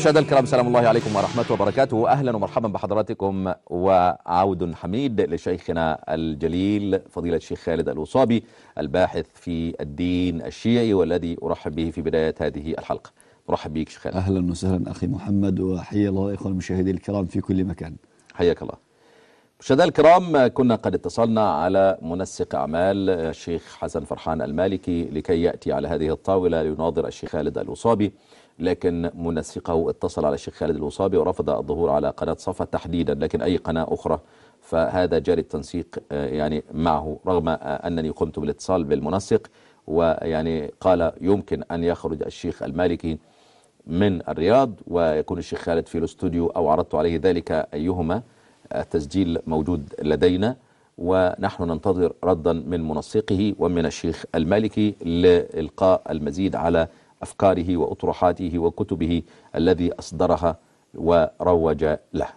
مشاهدينا الكرام سلام الله عليكم ورحمة وبركاته. أهلا ومرحبا بحضراتكم وعود حميد لشيخنا الجليل فضيلة الشيخ خالد الوصابي الباحث في الدين الشيعي والذي أرحب به في بداية هذه الحلقة. مرحب بك شيخ خالد. أهلا وسهلا أخي محمد وحيا الله الإخوة المشاهدين الكرام في كل مكان. حياك الله. مشاهدينا الكرام كنا قد اتصلنا على منسق أعمال الشيخ حسن فرحان المالكي لكي يأتي على هذه الطاولة ليناظر الشيخ خالد الوصابي. لكن منسقه اتصل على الشيخ خالد الوصابي ورفض الظهور على قناة صفا تحديدا لكن أي قناة أخرى. فهذا جاري التنسيق يعني معه رغم أنني قمت بالاتصال بالمنسق. ويعني قال يمكن أن يخرج الشيخ المالكي من الرياض ويكون الشيخ خالد في الاستوديو أو عرضت عليه ذلك أيهما. التسجيل موجود لدينا. ونحن ننتظر ردا من منسقه ومن الشيخ المالكي لإلقاء المزيد على أفكاره وأطروحاته وكتبه الذي أصدرها وروج له.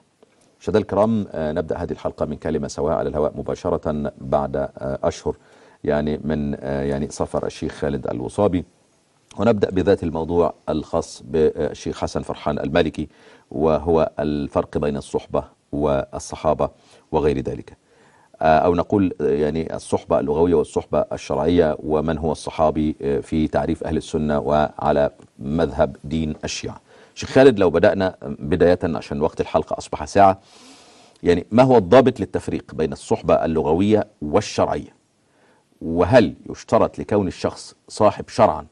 مشاهدينا الكرام نبدأ هذه الحلقة من كلمة سواء على الهواء مباشرة بعد أشهر يعني من يعني سفر الشيخ خالد الوصابي. ونبدأ بذات الموضوع الخاص بالشيخ حسن فرحان المالكي وهو الفرق بين الصحبة والصحابة وغير ذلك. أو نقول يعني الصحبة اللغوية والصحبة الشرعية ومن هو الصحابي في تعريف أهل السنة وعلى مذهب دين الشيعة. شيخ خالد لو بدأنا بداية عشان وقت الحلقة أصبح ساعة يعني ما هو الضابط للتفريق بين الصحبة اللغوية والشرعية؟ وهل يشترط لكون الشخص صاحب شرعا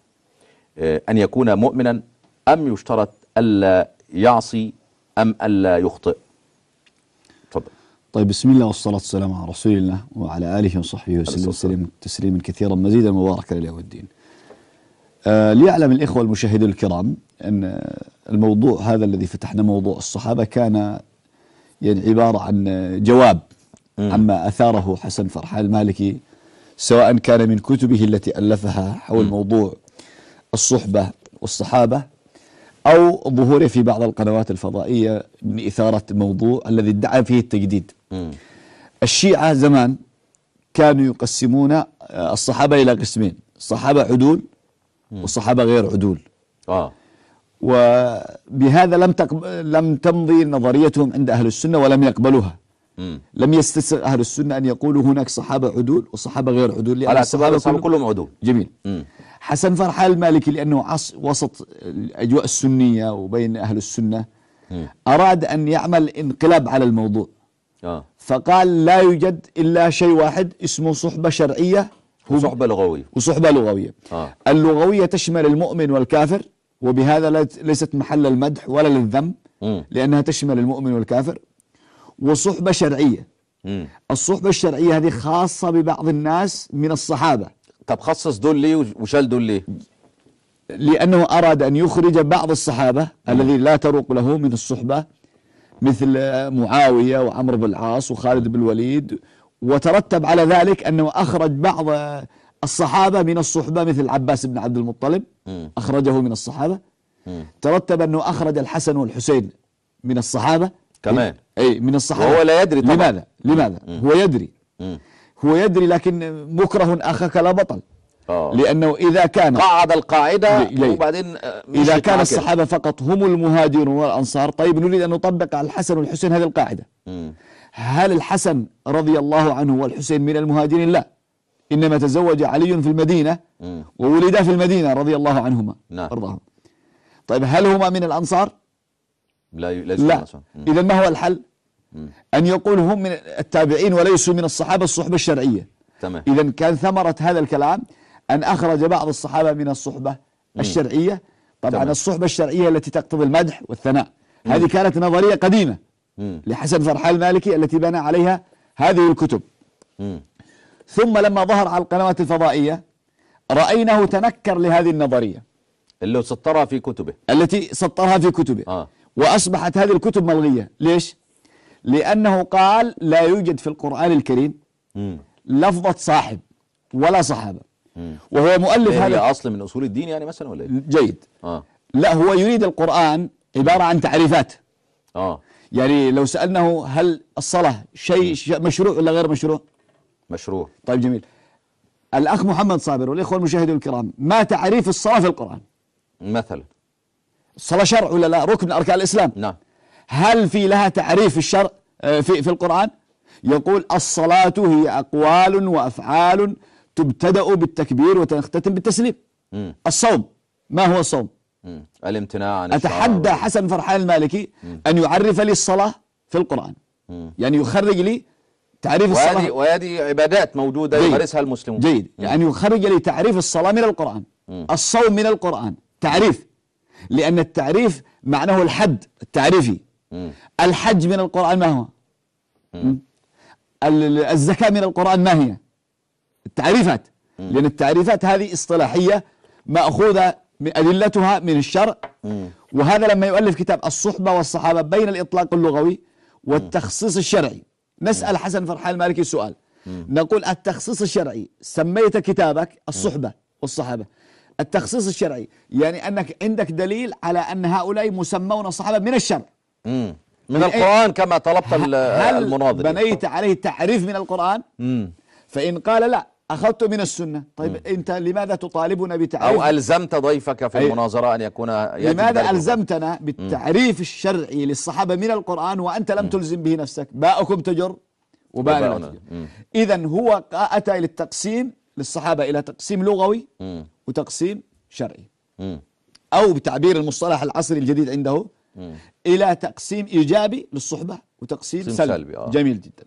أن يكون مؤمنا أم يشترط ألا يعصي أم ألا يخطئ؟ طيب بسم الله والصلاة والسلام على رسول الله وعلى آله وصحبه وسلم تسليما كثيرا مزيدا مباركا إلى يوم الدين. آه ليعلم الإخوة المشاهدين الكرام أن الموضوع هذا الذي فتحنا موضوع الصحابة كان يعني عبارة عن جواب عما أثاره حسن فرحان المالكي سواء كان من كتبه التي ألفها حول موضوع الصحبة والصحابة أو ظهوره في بعض القنوات الفضائية من إثارة الموضوع الذي ادعى فيه التجديد. الشيعة زمان كانوا يقسمون الصحابة إلى قسمين صحابة عدول وصحابة غير عدول آه وبهذا لم تقب... لم تمضي نظريتهم عند أهل السنة ولم يقبلوها مم. لم يستسغ أهل السنة أن يقولوا هناك صحابة عدول وصحابة غير عدول لأن على الصحابة الصحابة كلهم كلهم عدول جميل مم. حسن فرحان المالكي لأنه عص وسط الأجواء السنية وبين أهل السنة مم. أراد أن يعمل انقلاب على الموضوع آه. فقال لا يوجد إلا شيء واحد اسمه صحبة شرعية. صحبة لغوية. وصحبة لغوية. آه. اللغوية تشمل المؤمن والكافر وبهذا ليست محل المدح ولا للذم. لأنها تشمل المؤمن والكافر. وصحبة شرعية. الصحبة الشرعية هذه خاصة ببعض الناس من الصحابة. طب خصص دول ليه وشال دول ليه؟ لأنه أراد أن يخرج بعض الصحابة الذي لا تروق له من الصحبة. مثل معاوية وعمرو بن العاص وخالد بن الوليد وترتب على ذلك أنه أخرج بعض الصحابة من الصحبة مثل عباس بن عبد المطلب. أخرجه من الصحابة. ترتب أنه أخرج الحسن والحسين من الصحابة كمان. أي من الصحابة وهو لا يدري طبعا. لماذا لماذا هو يدري. هو يدري لكن مكره أخاك لا بطل آه. لأنه إذا كان قعد القاعدة. وبعدين آه، إذا كان. الصحابة فقط هم المهاجرون والأنصار طيب نريد أن نطبق على الحسن والحسين هذه القاعدة. هل الحسن رضي الله عنه والحسين من المهاجرين لا إنما تزوج علي في المدينة. وولدا في المدينة رضي الله عنهما نعم. أرضاهم طيب هل هما من الأنصار لا لا. إذا ما هو الحل مم. أن يقول هم من التابعين وليسوا من الصحابة الصحبة الشرعية تمام إذا كان ثمرة هذا الكلام أن أخرج بعض الصحابة من الصحبة الشرعية طبعا تمام. الصحبة الشرعية التي تقتضي المدح والثناء هذه كانت نظرية قديمة مم. لحسن فرحان المالكي التي بنى عليها هذه الكتب مم. ثم لما ظهر على القنوات الفضائية رأيناه تنكر لهذه النظرية اللي سطرها في كتبه التي سطرها في كتبه آه. وأصبحت هذه الكتب ملغية ليش؟ لأنه قال لا يوجد في القرآن الكريم مم. لفظة صاحب ولا صحابة مم. وهو مؤلف هي هذا أصل من أصول الدين يعني مثلا ولا إيه؟ جيد. آه. لا هو يريد القرآن عبارة عن تعريفات. آه. يعني لو سألناه هل الصلاة شيء مشروع ولا غير مشروع؟ مشروع. طيب جميل. الأخ محمد صابر والإخوة المشاهدين الكرام ما تعريف الصلاة في القرآن؟ مثلا. الصلاة شرع ولا لا؟ ركن من أركان الإسلام. نعم. هل في لها تعريف في الشرع آه، في في القرآن؟ يقول الصلاة هي أقوال وأفعال تبتدأ بالتكبير وتختتم بالتسليم. مم. الصوم. ما هو الصوم؟ مم. الامتناع عن أتحدى. حسن فرحان المالكي أن يعرف لي الصلاة في القرآن. مم. يعني يخرج لي تعريف وهذه الصلاة. وهذه عبادات موجودة. يمارسها المسلمون. جيد. يعني يخرج لي تعريف الصلاة من القرآن. الصوم من القرآن. تعريف. لأن التعريف معناه الحد التعريفي. مم. الحج من القرآن ما هو؟ ال- الزكاة من القرآن ما هي؟ التعريفات. لأن التعريفات هذه اصطلاحية مأخوذة من أدلتها من الشرع. وهذا لما يؤلف كتاب الصحبة والصحابة بين الإطلاق اللغوي والتخصيص الشرعي. نسأل حسن فرحان المالكي سؤال. نقول التخصيص الشرعي سميت كتابك الصحبة والصحابة. التخصيص الشرعي يعني أنك عندك دليل على أن هؤلاء مسمون الصحابة من الشرع. من من القرآن كما طلبت ال- هل المناظر. بنيت عليه تعريف من القرآن؟ مم. فإن قال لا أخذت من السنة طيب أنت لماذا تطالبنا بتعريف أو ألزمت ضيفك في. المناظرة أن يكون لماذا ألزمتنا بالتعريف الشرعي للصحابة من القرآن وأنت لم تلزم به نفسك باءكم تجر وباءنا. تجر. إذا هو أتى إلى التقسيم للصحابة إلى تقسيم لغوي مم. وتقسيم شرعي مم. أو بتعبير المصطلح العصري الجديد عنده إلى تقسيم إيجابي للصحبة وتقسيم تقسيم سلبي, سلبي، آه. جميل جدا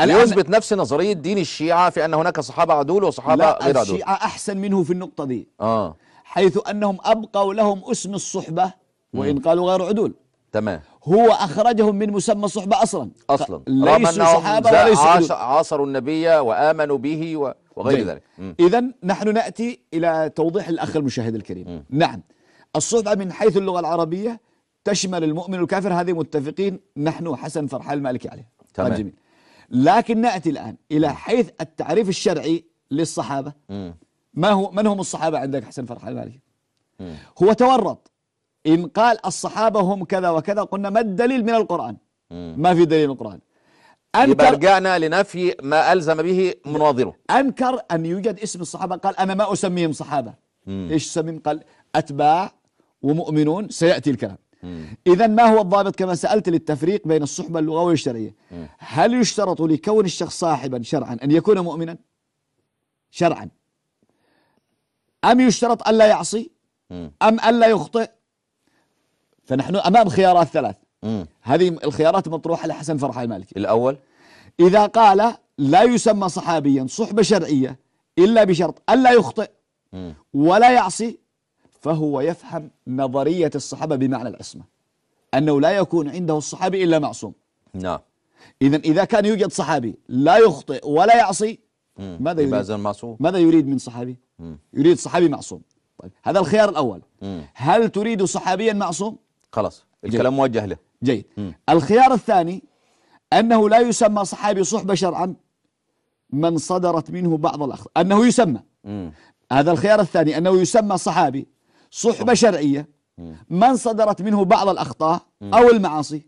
الآن يثبت نفس نظرية دين الشيعة في أن هناك صحابة عدول وصحابة غير عدول. الشيعة أحسن منه في النقطة دي. آه. حيث أنهم أبقوا لهم اسم الصحبة وإن قالوا غير عدول. تمام. هو أخرجهم من مسمى الصحبة أصلا. أصلا. ليسوا صحابة وليسوا عاش- عاصروا النبي وآمنوا به و- وغير جيد. ذلك. إذا نحن نأتي إلى توضيح الأخ المشاهد الكريم. نعم. الصحبة من حيث اللغة العربية تشمل المؤمن والكافر هذه متفقين نحن حسن فرحان المالكي عليه. تمام. طيب جميل. لكن نأتي الآن إلى حيث التعريف الشرعي للصحابة. مم. ما هو من هم الصحابة عندك حسن فرحان المالكي هو تورط. إن قال الصحابة هم كذا وكذا قلنا ما الدليل من القرآن؟ ما في دليل من القرآن. أنكر, رجعنا لنفي ما ألزم به مناظره. أنكر أن يوجد اسم الصحابة. قال أنا ما أسميهم صحابة. إيش سميهم قال أتباع ومؤمنون. سيأتي الكلام. إذا ما هو الضابط كما سألت للتفريق بين الصحبة اللغوية والشرعية؟ هل يشترط لكون الشخص صاحبا شرعا أن يكون مؤمنا؟ شرعا. أم يشترط ألا يعصي؟ أم ألا يخطئ؟ فنحن أمام خيارات ثلاث. مم. هذه الخيارات مطروحة لحسن فرحان المالكي. الأول؟ إذا قال لا يسمى صحابيا صحبة شرعية إلا بشرط ألا يخطئ ولا يعصي فهو يفهم نظرية الصحابة بمعنى العصمة. أنه لا يكون عنده الصحابي إلا معصوم. نعم. إذا إذا كان يوجد صحابي لا يخطئ ولا يعصي ماذا يريد؟ معصوم. ماذا يريد من صحابي؟ يريد صحابي معصوم. طيب هذا الخيار الأول. هل تريد صحابيا معصوم؟ خلاص الكلام موجه له. جيد. الخيار الثاني أنه لا يسمى صحابي صحبة شرعا من صدرت منه بعض الأخطاء. أنه يسمى. مم. هذا الخيار الثاني أنه يسمى صحابي صحبة شرعية. من صدرت منه بعض الأخطاء أو المعاصي.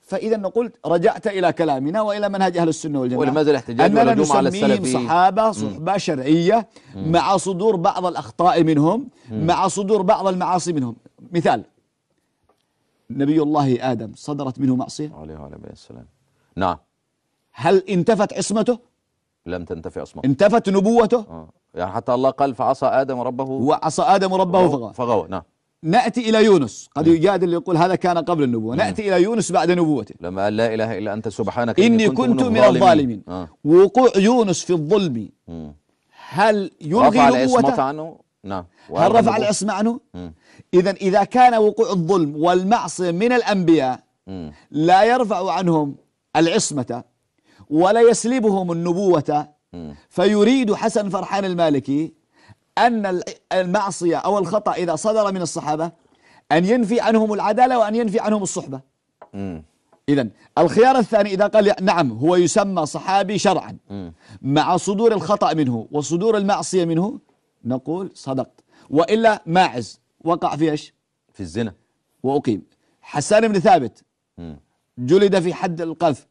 فإذا نقول رجعت إلى كلامنا وإلى منهج أهل السنة والجماعة. ولماذا الاحتجاج أننا نسميهم؟ صحابة صحبة شرعية مع صدور بعض الأخطاء منهم مع صدور بعض المعاصي منهم. مثال نبي الله آدم صدرت منه معصية؟ عليه وعلى السلام. نعم. هل انتفت عصمته؟ لم تنتفي أصلا انتفت نبوته؟ آه. يعني حتى الله قال فعصى آدم ربه. وعصى آدم ربه فغوى فغوى نعم. نأتي إلى يونس. قد يجادل يقول هذا كان قبل النبوة. نأتي إلى يونس بعد نبوته. لما قال لا إله إلا أنت سبحانك إني كنت من الظالمين. آه. وقوع يونس في الظلم. مم. هل يلغي رفع العصمة نبوته؟ عنه؟ نعم. هل رفع. العصمة عنه؟ إذا إذا كان وقوع الظلم والمعصية من الأنبياء مم. لا يرفع عنهم العصمة. ولا يسلبهم النبوة. فيريد حسن فرحان المالكي أن المعصية أو الخطأ إذا صدر من الصحابة أن ينفي عنهم العدالة وأن ينفي عنهم الصحبة. إذا الخيار الثاني إذا قال نعم هو يسمى صحابي شرعا. مع صدور الخطأ منه وصدور المعصية منه نقول صدقت. وإلا ماعز. وقع في إيش؟ في الزنا. وأقيم. حسان بن ثابت. جلد في حد القذف.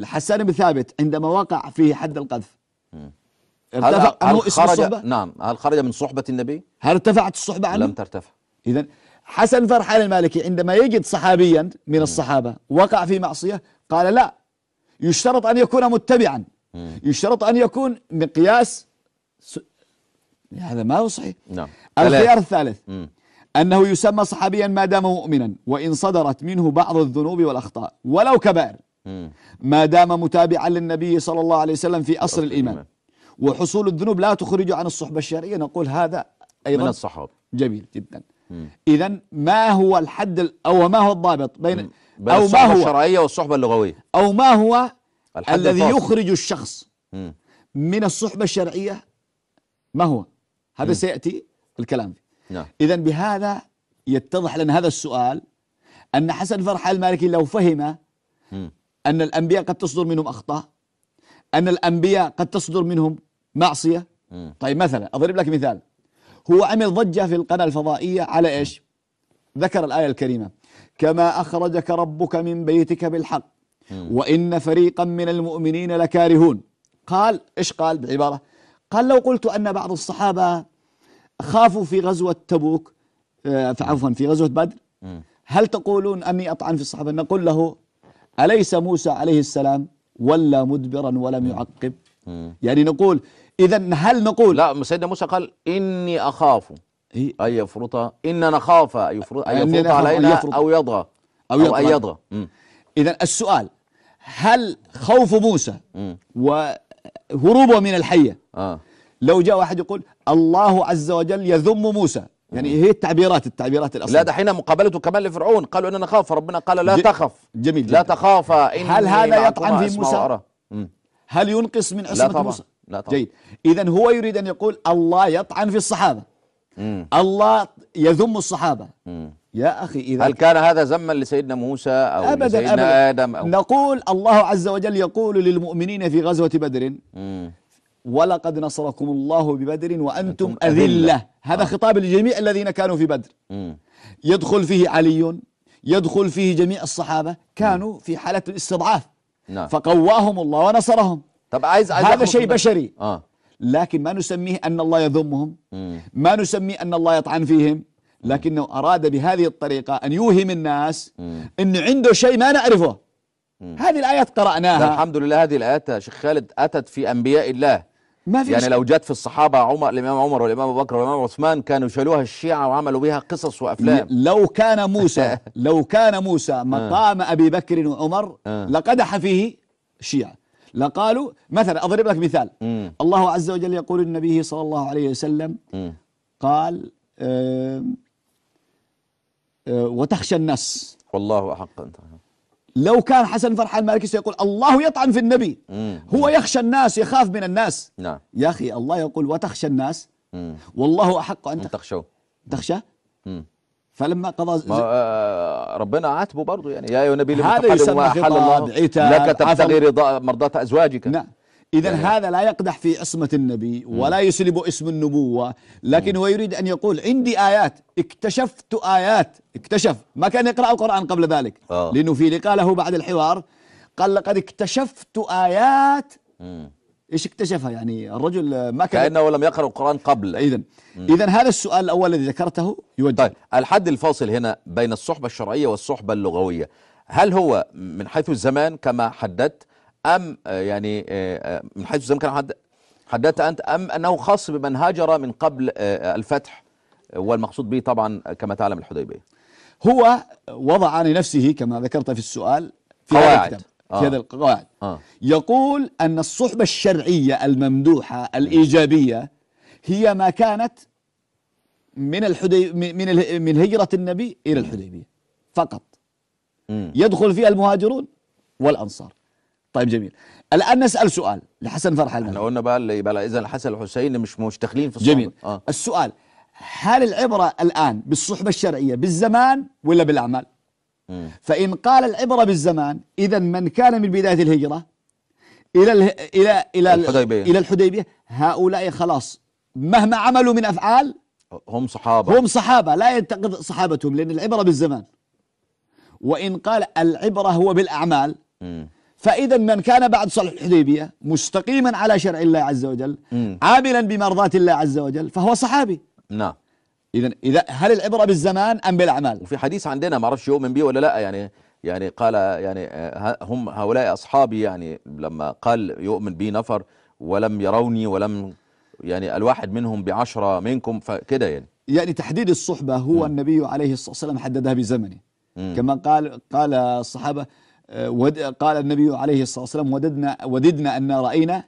الحسان بن ثابت عندما وقع في حد القذف. هل, ارتفع هل اسم خرج الصحبة؟ نعم هل خرج من صحبة النبي؟ هل ارتفعت الصحبة عنه؟ لم ترتفع. إذا حسن فرحان المالكي عندما يجد صحابيا من الصحابة وقع في معصية قال لا يشترط أن يكون متبعا. يشترط أن يكون مقياس س... هذا ما هو صحيح؟ نعم. الخيار الثالث مم. أنه يسمى صحابيا ما دام مؤمنا وإن صدرت منه بعض الذنوب والأخطاء ولو كبائر. ما دام متابعا للنبي صلى الله عليه وسلم في أصل الإيمان. وحصول الذنوب لا تخرج عن الصحبة الشرعية. نقول هذا من أيضا الصحابة جميل جدا. إذا ما هو الحد ال- أو ما هو الضابط بين بين أو ما هو الشرعية والصحبة اللغوية. أو ما هو الذي الفاصل. يخرج الشخص. من الصحبة الشرعية ما هو؟ هذا سيأتي الكلام. فيه نعم. إذا بهذا يتضح لنا هذا السؤال أن حسن فرحان المالكي لو فهم. أن الأنبياء قد تصدر منهم أخطاء أن الأنبياء قد تصدر منهم معصية. طيب مثلا أضرب لك مثال. هو عمل ضجة في القناة الفضائية على إيش؟ ذكر الآية الكريمة. كما أخرجك ربك من بيتك بالحق وإن فريقا من المؤمنين لكارهون. قال إيش قال بعبارة؟ قال لو قلت أن بعض الصحابة خافوا في غزوة تبوك آه، عفوا في غزوة بدر هل تقولون أني أطعن في الصحابة؟ نقول له أليس موسى عليه السلام ولا مدبرا ولم يعقب يعني نقول إذا هل نقول لا سيدنا موسى قال إني أخاف إيه، أن يفرط إن نخاف أن يفرط, أن يفرط علينا يفرط. أو يضغى أو أو, أن. يضغى. إذا السؤال هل خوف موسى. وهروبه من الحية آه. لو جاء واحد يقول الله عز وجل يذم موسى يعني هي التعبيرات التعبيرات لا الأصلية ده حين مقابلته كمان لفرعون قالوا إننا نخاف ربنا قال لا تخف جميل لا جدا. تخافا إني هل هذا يطعن في موسى؟ هل ينقص من عصمة طبعا. موسى لا طبعا. جيد إذا هو يريد أن يقول الله يطعن في الصحابة مم. الله يذم الصحابة مم. يا أخي إذا هل كان هذا ذما لسيدنا موسى أو أبدا لسيدنا أبدا آدم أو نقول الله عز وجل يقول للمؤمنين في غزوة بدر مم. ولقد نصركم الله ببدر وأنتم أنتم أذلة. هذا خطاب لجميع الذين كانوا في بدر. يدخل فيه علي يدخل فيه جميع الصحابة كانوا في حالة الاستضعاف. نعم. فقواهم الله ونصرهم. طب عايز عايز هذا شيء بشري. آه. لكن ما نسميه أن الله يذمهم. ما نسميه أن الله يطعن فيهم. لكنه أراد بهذه الطريقة أن يوهم الناس أنه عنده شيء ما نعرفه. هذه الآيات قرأناها. الحمد لله هذه الآيات يا شيخ خالد أتت في أنبياء الله. ما في يعني. لو جت في الصحابة عمر الإمام عمر والإمام أبو بكر والإمام عثمان كانوا شالوها الشيعة وعملوا بها قصص وأفلام لو كان موسى لو كان موسى مقام أبي بكر وعمر آه. لقدح فيه الشيعة لقالوا مثلا أضرب لك مثال. الله عز وجل يقول للنبي صلى الله عليه وسلم. قال آم، آه، وتخشى الناس والله أحق أنت لو كان حسن فرحان المالكي سيقول الله يطعن في النبي. مم. هو يخشى الناس يخاف من الناس. نعم. يا أخي الله يقول وتخشى الناس مم. والله أحق أن تخشوا تخشى؟ مم. فلما قضى ما آه، ربنا عاتبه برضه يعني. يا أيها النبي هذا يسمى خطاب عتاب، لك تبتغي. رضا مرضاة أزواجك نعم. إذا يعني- هذا لا يقدح في عصمة النبي ولا يسلب اسم النبوة لكن هو يريد أن يقول عندي آيات اكتشفت آيات اكتشف. ما كان يقرأ القرآن قبل ذلك؟ آه. لأنه في لقاء له بعد الحوار قال لقد اكتشفت آيات. مم. إيش اكتشفها؟ يعني الرجل ما كان كأنه لم يقرأ القرآن قبل. إذا إذا هذا السؤال الأول الذي ذكرته يوجه. طيب الحد الفاصل هنا بين الصحبة الشرعية والصحبة اللغوية. هل هو من حيث الزمان كما حددت؟ أم آه، يعني آه، آه، من حيث الزمان كما حد- حددت أنت أم أنه خاص بمن هاجر من قبل الفتح والمقصود به طبعا كما تعلم الحديبية هو وضع لنفسه كما ذكرت في السؤال في هذا. الكتاب. في هذا القواعد آه. يقول أن الصحبة الشرعية الممدوحة الإيجابية هي ما كانت من الحدي من من هجرة النبي إلى الحديبية فقط. يدخل فيها المهاجرون والأنصار طيب جميل الآن نسأل سؤال لحسن فرح إحنا المالكي قلنا بقى اللي يبقى إذا الحسن والحسين مش مش داخلين في الصحبة جميل آه. السؤال هل العبرة الآن بالصحبة الشرعية بالزمان ولا بالأعمال مم. فإن قال العبرة بالزمان إذا من كان من بداية الهجرة إلى اله... إلى إلى الحديبية. إلى الحديبية هؤلاء خلاص مهما عملوا من أفعال هم صحابة هم صحابة لا ينتقد صحابتهم لأن العبرة بالزمان وإن قال العبرة هو بالأعمال مم. فإذا من كان بعد صلح الحديبية مستقيما على شرع الله عز وجل. عاملا بمرضاة الله عز وجل فهو صحابي. نعم. اذا إذا هل العبرة بالزمان أم بالأعمال؟ وفي حديث عندنا ما أعرفش يؤمن بيه ولا لا يعني يعني قال يعني آه، هم هؤلاء أصحابي يعني لما قال يؤمن بي نفر ولم يروني ولم يعني الواحد منهم بعشرة منكم فكده يعني. يعني تحديد الصحبة هو النبي عليه الصلاة والسلام حددها بزمنه. كما قال قال الصحابة ود- قال النبي عليه الصلاة والسلام وددنا وددنا ان راينا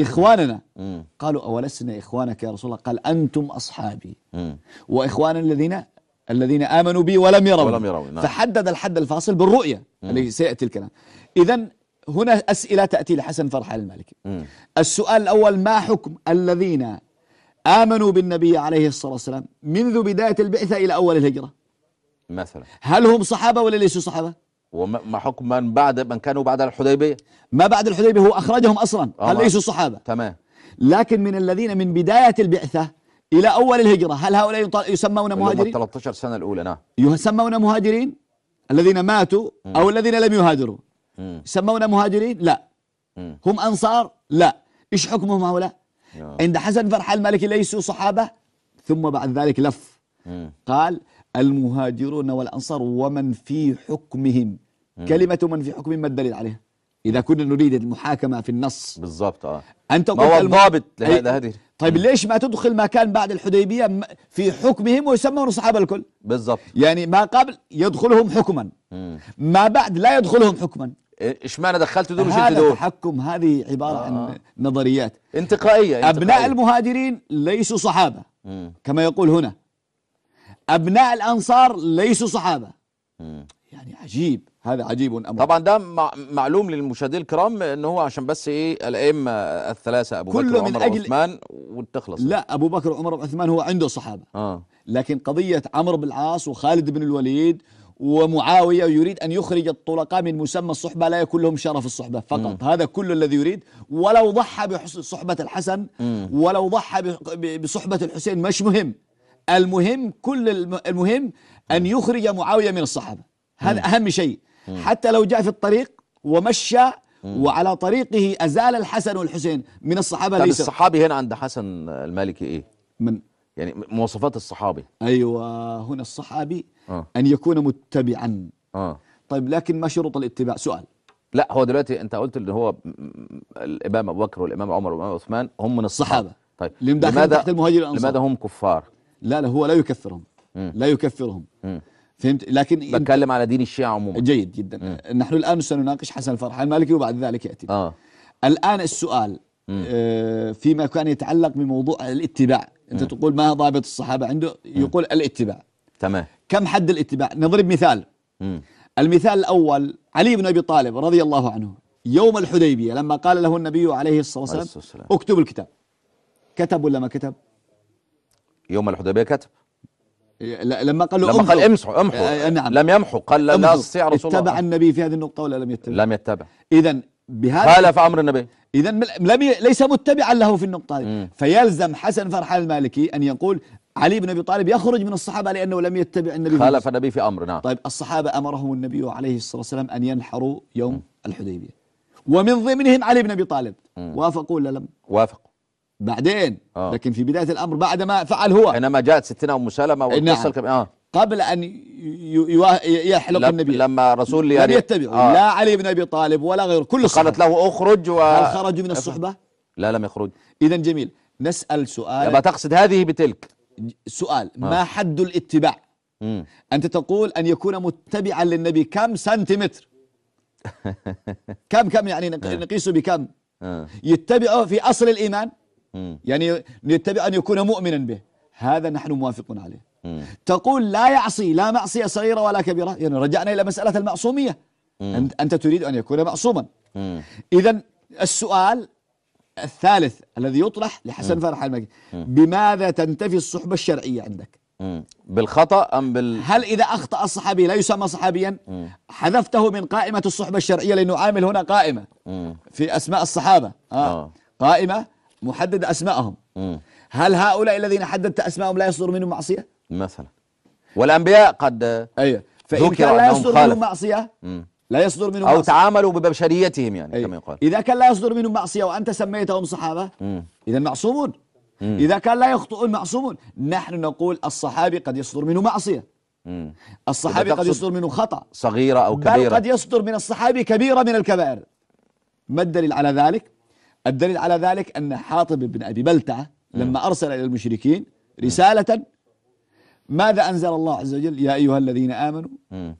اخواننا. مم. قالوا اولسنا اخوانك يا رسول الله؟ قال أنتم اصحابي. مم. واخوانا الذين الذين آمنوا بي ولم يروا ولم يروا، نعم. فحدد الحد الفاصل بالرؤية. الذي سيأتي الكلام. اذا هنا أسئلة تأتي لحسن فرحان المالكي. السؤال الأول ما حكم الذين آمنوا بالنبي عليه الصلاة والسلام منذ بداية البعثة إلى أول الهجرة؟ مثلا. هل هم صحابة ولا ليسوا صحابة؟ وما ما حكم من بعد من كانوا بعد الحديبية؟ ما بعد الحديبية هو أخرجهم أصلا آه، هل ليسوا صحابة؟ تمام. لكن من الذين من بداية البعثة إلى أول الهجرة هل هؤلاء يسمون مهاجرين؟ 13 سنة الأولى نعم. يسمون مهاجرين؟ الذين ماتوا أو الذين لم يهاجروا؟ مم. يسمون مهاجرين؟ لا. مم. هم أنصار؟ لا. إيش حكمهم هؤلاء. عند حسن فرح المالكي ليسوا صحابة؟ ثم بعد ذلك لف. قال المهاجرون والأنصار ومن في حكمهم. كلمة من في حكمهم ما الدليل عليها؟ إذا كنا نريد المحاكمة في النص. بالضبط آه. أنت ما هو الضابط أي- لهذا هذه طيب ليش ما تدخل ما كان بعد الحديبية م- في حكمهم ويسمون صحابه الكل؟ بالضبط. يعني ما قبل يدخلهم حكما. مم. ما بعد لا يدخلهم حكما. اشمعنى دخلت دول وشلت هذا دول تحكم هذه عبارة عن نظريات. انتقائية أبناء انتقائية. المهاجرين ليسوا صحابة. مم. كما يقول هنا. أبناء الأنصار ليسوا صحابة. مم. يعني عجيب. هذا عجيب أمر. طبعا ده مع معلوم للمشاهدين الكرام ان هو عشان بس إيه الأئمة الثلاثة أبو كله بكر من وعمر أجل- وعثمان وتخلص. لا أبو بكر وعمر وعثمان هو عنده صحابة. آه. لكن قضية عمرو بن العاص وخالد بن الوليد ومعاوية يريد أن يخرج الطلقاء من مسمى الصحبة لا يكون لهم شرف الصحبة فقط. هذا كل الذي يريد. ولو ضحى بصحبه الحسن ولو ضحى بصحبة الحسين مش مهم. المهم كل الم- المهم أن يخرج معاوية من الصحابة. هذا أهم شيء. حتى لو جاء في الطريق ومشى وعلى طريقه أزال الحسن والحسين من الصحابة طب ليس الصحابي هنا عند حسن المالكي إيه؟ من؟ يعني مواصفات الصحابي. أيوه هنا الصحابي آه. أن يكون متبعا. آه. طيب لكن ما شروط الاتباع؟ سؤال. لا هو دلوقتي أنت قلت اللي هو م- م- الإمام أبو بكر والإمام عمر والإمام عثمان هم من الصحابة. الصحابة. طيب تحت والأنصار. لماذا هم كفار؟ لا لا هو لا يكفرهم. مم. لا يكفرهم. مم. فهمت؟ لكن بتكلم على دين الشيعة عموما. جيد جدا. نحن الآن سنناقش حسن الفرحان المالكي وبعد ذلك يأتي. آه. الآن السؤال آه فيما كان يتعلق بموضوع الاتباع. أنت تقول ما ضابط الصحابة عنده؟ يقول الاتباع. تمام. كم حد الاتباع؟ نضرب مثال. مم. المثال الأول علي بن أبي طالب رضي الله عنه يوم الحديبية لما قال له النبي عليه الصلاة والسلام. اكتب الكتاب. كتب ولا ما كتب؟ يوم الحديبية كتب. لما قال له لما قال امحو. امسحوا امحوا نعم. لم يمحو. قال لا. استطيع رسول اتبع الله. النبي في هذه النقطة ولا لم يتبع؟ لم يتبع. إذا بهذا خالف أمر النبي. إذا لم ي... ليس متبعا له في النقطة هذه. فيلزم حسن فرحان المالكي أن يقول علي بن أبي طالب يخرج من الصحابة لأنه لم يتبع النبي. خالف النبي في أمر نعم. طيب الصحابة أمرهم النبي عليه الصلاة والسلام أن ينحروا يوم الحديبية. ومن ضمنهم علي بن أبي طالب. وافقوا ولا لم؟ وافق بعدين آه. لكن في بداية الأمر بعد ما فعل هو. حينما جاءت ستنا أم سلمة نعم. والقصة الكم- آه. قبل ي- يحلق النبي. لما رسول لم يعني يتبعوا. آه. لا علي بن أبي طالب ولا غيره كل قالت له اخرج و هل خرجوا من الصحبة؟ لا لم يخرج. إذا جميل. يبقى سؤال. تقصد هذه بتلك. سؤال. ما حد الاتباع؟ مم. أنت تقول أن يكون متبعا للنبي كم سنتيمتر؟ كم كم يعني نق- نقيسه بكم؟ آه. يتبعه في أصل الإيمان؟ يعني يتبع أن يكون مؤمنا به. هذا نحن موافقون عليه. تقول لا يعصي لا معصية صغيرة ولا كبيرة. يعني رجعنا إلى مسألة المعصومية. أنت, أنت تريد أن يكون معصوما. إذا السؤال الثالث الذي يطرح لحسن فرح المكي بماذا تنتفي الصحبة الشرعية عندك؟ مم. بالخطأ أم بال هل إذا أخطأ الصحابي لا يسمى صحابيا؟ حذفته من قائمة الصحبة الشرعية لأنه عامل هنا قائمة. في أسماء الصحابة. آه. آه. قائمة محدد أسمائهم مم. هل هؤلاء الذين حددت أسمائهم لا يصدر منهم معصية؟ مثلا. والأنبياء قد أيوة. فإن كان لا يصدر. منهم معصية مم. لا يصدر منهم أو معصية. تعاملوا ببشريتهم يعني أيوة. كما يقال. إذا كان لا يصدر منهم معصية وأنت سميتهم صحابة مم. إذا معصومون. إذا كان لا يخطئون معصومون. نحن نقول الصحابي قد يصدر منه معصية. مم. الصحابي قد يصدر منه خطأ. صغيرة أو بل كبيرة. قد يصدر من الصحابي كبيرة من الكبائر. ما الدليل على ذلك؟ الدليل على ذلك أن حاطب بن أبي بلتعة لما أرسل إلى المشركين رسالة ماذا أنزل الله عز وجل؟ يا أيها الذين آمنوا مم.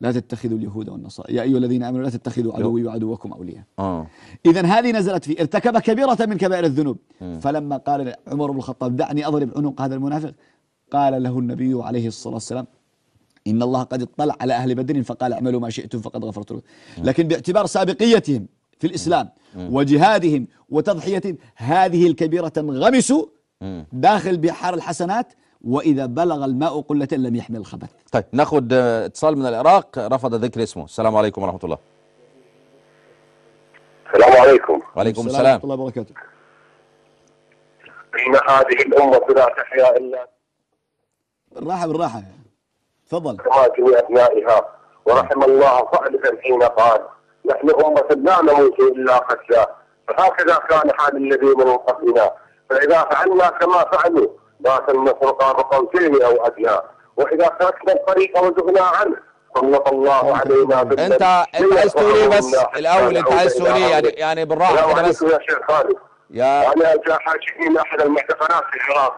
لا تتخذوا اليهود والنصارى. يا أيها الذين آمنوا لا تتخذوا عدوي وعدوكم أولياء. آه. إذا هذه نزلت فيه ارتكب كبيرة من كبائر الذنوب. فلما قال عمر بن الخطاب دعني أضرب عنق هذا المنافق قال له النبي عليه الصلاة والسلام إن الله قد اطلع على أهل بدر فقال اعملوا ما شئتم فقد غفرت لكم. لكن باعتبار سابقيتهم في الإسلام وجهادهم وتضحيتهم. هذه الكبيرة انغمسوا داخل بحار الحسنات وإذا بلغ الماء قلة لم يحمل الخبث. طيب ناخد آه، اتصال من العراق. رفض ذكر اسمه. السلام عليكم ورحمة الله. السلام عليكم. وعليكم ورحمة السلام. الله وبركاته. إن هذه الأمة لا تحيا إلا بالراحة بالراحة. تفضل. كما جميع أبنائها ورحم الله صالحا حين قال. نحن أمة لا نموت إلا قتلى فهكذا كان حال الذين من قبلنا. فإذا فعلنا كما فعلوا مات النصر قاب قوسين أو أدنى. وإذا تركنا الطريق وزغنا عنه سلط الله علينا بالذنب انت أنت عايز تقول بس الأول أنت عايز تقول يعني يعني بالراحة كده بس. يا شيخ خالد. يا أنا جاء حاجتي من أحد المعتقلات في العراق.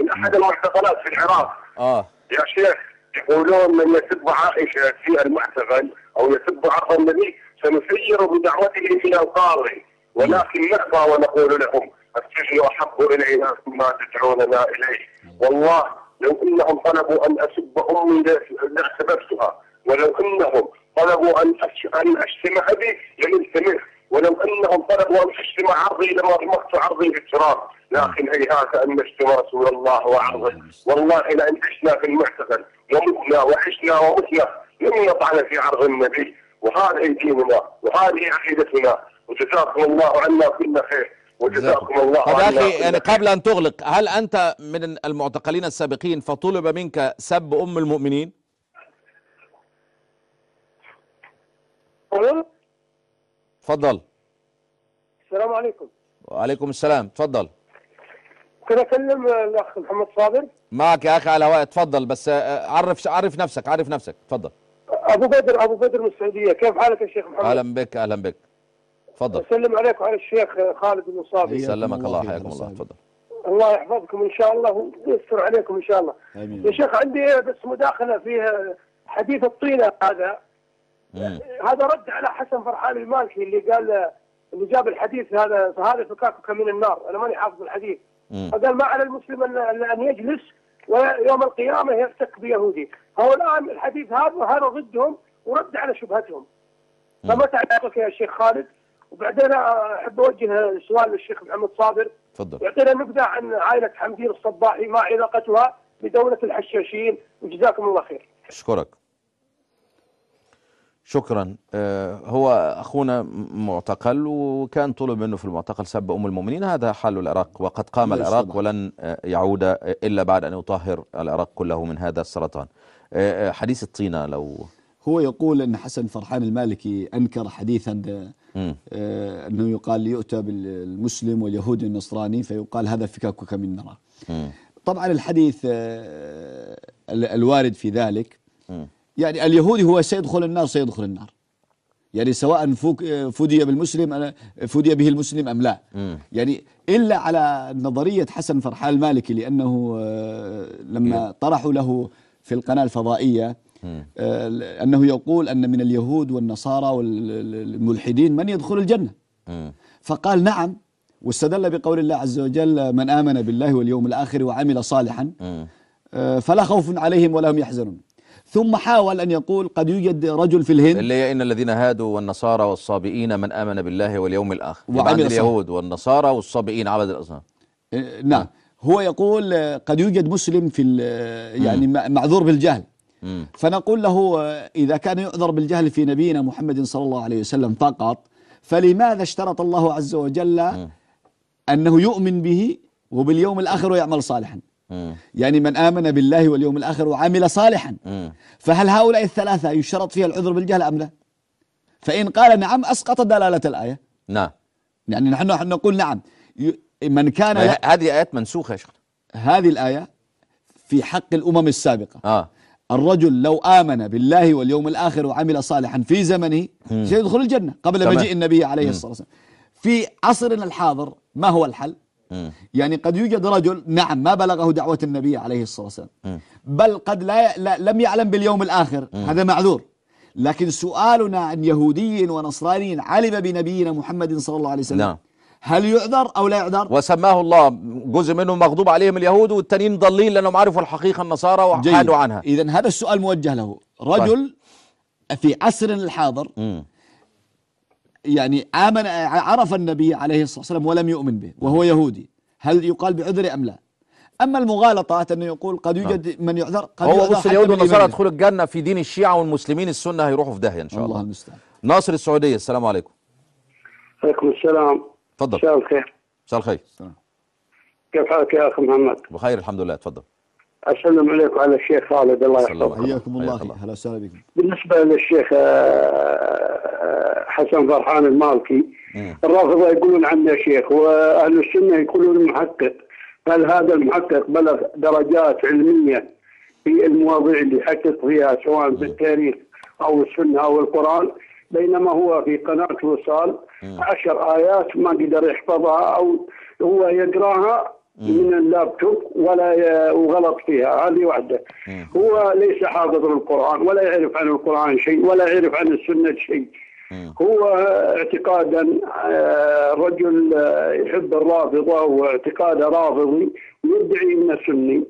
من أحد المعتقلات في العراق. آه. يا شيخ يقولون من يسب عائشة في المعتقل أو يسب عرض النبي سنسير بدعوته إلى القاضي ولكن نأبى ونقول لهم السجن أحب إلينا مما تدعوننا إليه. والله لو إنهم طلبوا أن أسب أمي لأسببتها ولو إنهم طلبوا أن أن أشتم أبي لنلتمس ولو إنهم طلبوا أن اشتم عرضي لما ضمقت عرضي في التراب، لكن هيهات أن نشتم رسول الله وعرضه، والله لأن عشنا في المعتقل ومتنا وعشنا ومتنا لم نطعن في عرض النبي، وهذه ديننا وهذه عقيدتنا، وجزاكم الله عنا كل خير، وجزاكم الله طب يا عنا أخي يعني. قبل أن تغلق هل أنت من المعتقلين السابقين فطلب منك سب أم المؤمنين؟ تفضل. السلام عليكم. وعليكم السلام. تفضل. كنت أكلم الأخ محمد صابر؟ معك يا أخي على الهواء. تفضل بس آه، عرف عرف نفسك عرف نفسك. تفضل. أبو بدر أبو بدر من السعودية كيف حالك يا شيخ محمد؟ أهلا بك أهلا بك تفضل أسلم عليك وعلى الشيخ خالد المصابي سلمك الله حياكم الله. تفضل الله يحفظكم إن شاء الله ويستر عليكم إن شاء الله. آمين. يا شيخ عندي بس مداخلة فيها حديث الطينة هذا مم. هذا رد على حسن فرحان المالكي اللي قال اللي جاب الحديث هذا فهذا فكاكك من النار أنا ماني حافظ الحديث مم. فقال ما على المسلم ان أن يجلس ويوم القيامة يفتك بيهودي. هو الآن الحديث هذا هذا ضدهم ورد على شبهتهم. فما تعليقك يا شيخ خالد؟ وبعدين أحب أوجه سؤال للشيخ محمد صابر. تفضل. يعطينا نبذة عن عائلة حمدين الصباحي ما علاقتها بدولة الحشاشين وجزاكم الله خير. أشكرك. شكرا آه، هو أخونا م- معتقل وكان طلب منه في المعتقل سب أم المؤمنين هذا حال العراق وقد قام العراق. ولن يعود إلا بعد أن يطهر العراق كله من هذا السرطان آه، آه، حديث الطينة لو هو يقول أن حسن فرحان المالكي أنكر حديثا أنه يقال يؤتى بالمسلم واليهودي النصراني فيقال هذا فكاكك من نار مم. طبعا الحديث ال- الوارد في ذلك. يعني اليهودي هو سيدخل النار سيدخل النار يعني سواء فدي بالمسلم فدي به المسلم أم لا مم. يعني إلا على نظرية حسن فرحان المالكي لأنه آه، لما طرحوا له في القناة الفضائية آه، أنه يقول أن من اليهود والنصارى والملحدين من يدخل الجنة. فقال نعم واستدل بقول الله عز وجل من آمن بالله واليوم الآخر وعمل صالحا. آه، فلا خوف عليهم ولا هم يحزنون ثم حاول أن يقول قد يوجد رجل في الهند اللي هي إن الذين هادوا والنصارى والصابئين من آمن بالله واليوم الآخر. يبقى وعمل. اليهود والنصارى والصابئين عبد الاصنام آه، نعم. هو يقول قد يوجد مسلم في يعني مع- معذور بالجهل. فنقول له إذا كان يعذر بالجهل في نبينا محمد صلى الله عليه وسلم فقط فلماذا اشترط الله عز وجل أنه يؤمن به وباليوم الآخر ويعمل صالحا؟ يعني من آمن بالله واليوم الآخر وعمل صالحا مم. فهل هؤلاء الثلاثة يشترط فيها العذر بالجهل أم لا؟ فإن قال نعم أسقط دلالة الآية. نعم. يعني نحن نحن نقول نعم. من كان هذه آيات منسوخة يا شيخ. هذه الآية في حق الأمم السابقة. آه. الرجل لو آمن بالله واليوم الآخر وعمل صالحا في زمنه سيدخل الجنة قبل تمام. مجيء النبي عليه الصلاة والسلام. في عصرنا الحاضر ما هو الحل؟ يعني قد يوجد رجل نعم ما بلغه دعوة النبي عليه الصلاة والسلام. بل قد لا, لا لم يعلم باليوم الآخر. هذا معذور. لكن سؤالنا عن يهودي ونصراني علم بنبينا محمد صلى الله عليه وسلم. نعم. هل يعذر أو لا يعذر؟ وسماه الله جزء منهم مغضوب عليهم اليهود والتانيين ضالين لأنهم عرفوا الحقيقة النصارى وحادوا عنها. إذا هذا السؤال موجه له. رجل في عصرنا الحاضر. يعني آمن عرف النبي عليه الصلاة والسلام ولم يؤمن به وهو يهودي. هل يقال بعذر أم لا؟ أما المغالطات أنه يقول قد يوجد من يعذر قد هو بص اليهود والنصارى به. يدخلوا الجنة في دين الشيعة والمسلمين السنة هيروحوا في داهية إن شاء الله الله. المستعان. ناصر السعودية السلام عليكم. عليكم السلام. تفضل. مساء الخير. مساء الخير. كيف حالك يا اخ محمد؟ بخير الحمد لله تفضل. أسلم عليك وعلى الشيخ خالد الله عليكم. حياكم حياك الله. هلا وسهلا بكم. بالنسبة للشيخ آه، حسن فرحان المالكي الرافضة يقولون عنه شيخ وأهل السنة يقولون محقق هل هذا المحقق بلغ درجات علمية في المواضيع اللي يحقق فيها سواء بالتاريخ أو السنة أو القرآن؟ بينما هو في قناة وصال عشر آيات ما قدر يحفظها أو هو يقراها من اللابتوب ولا. وغلط فيها هذه واحدة. هو ليس حافظ للقرآن ولا يعرف عن القرآن شيء ولا يعرف عن السنة شيء. هو اعتقادا آه، رجل آه، يحب الرافضة واعتقاده رافضي ويدعي إنه سني.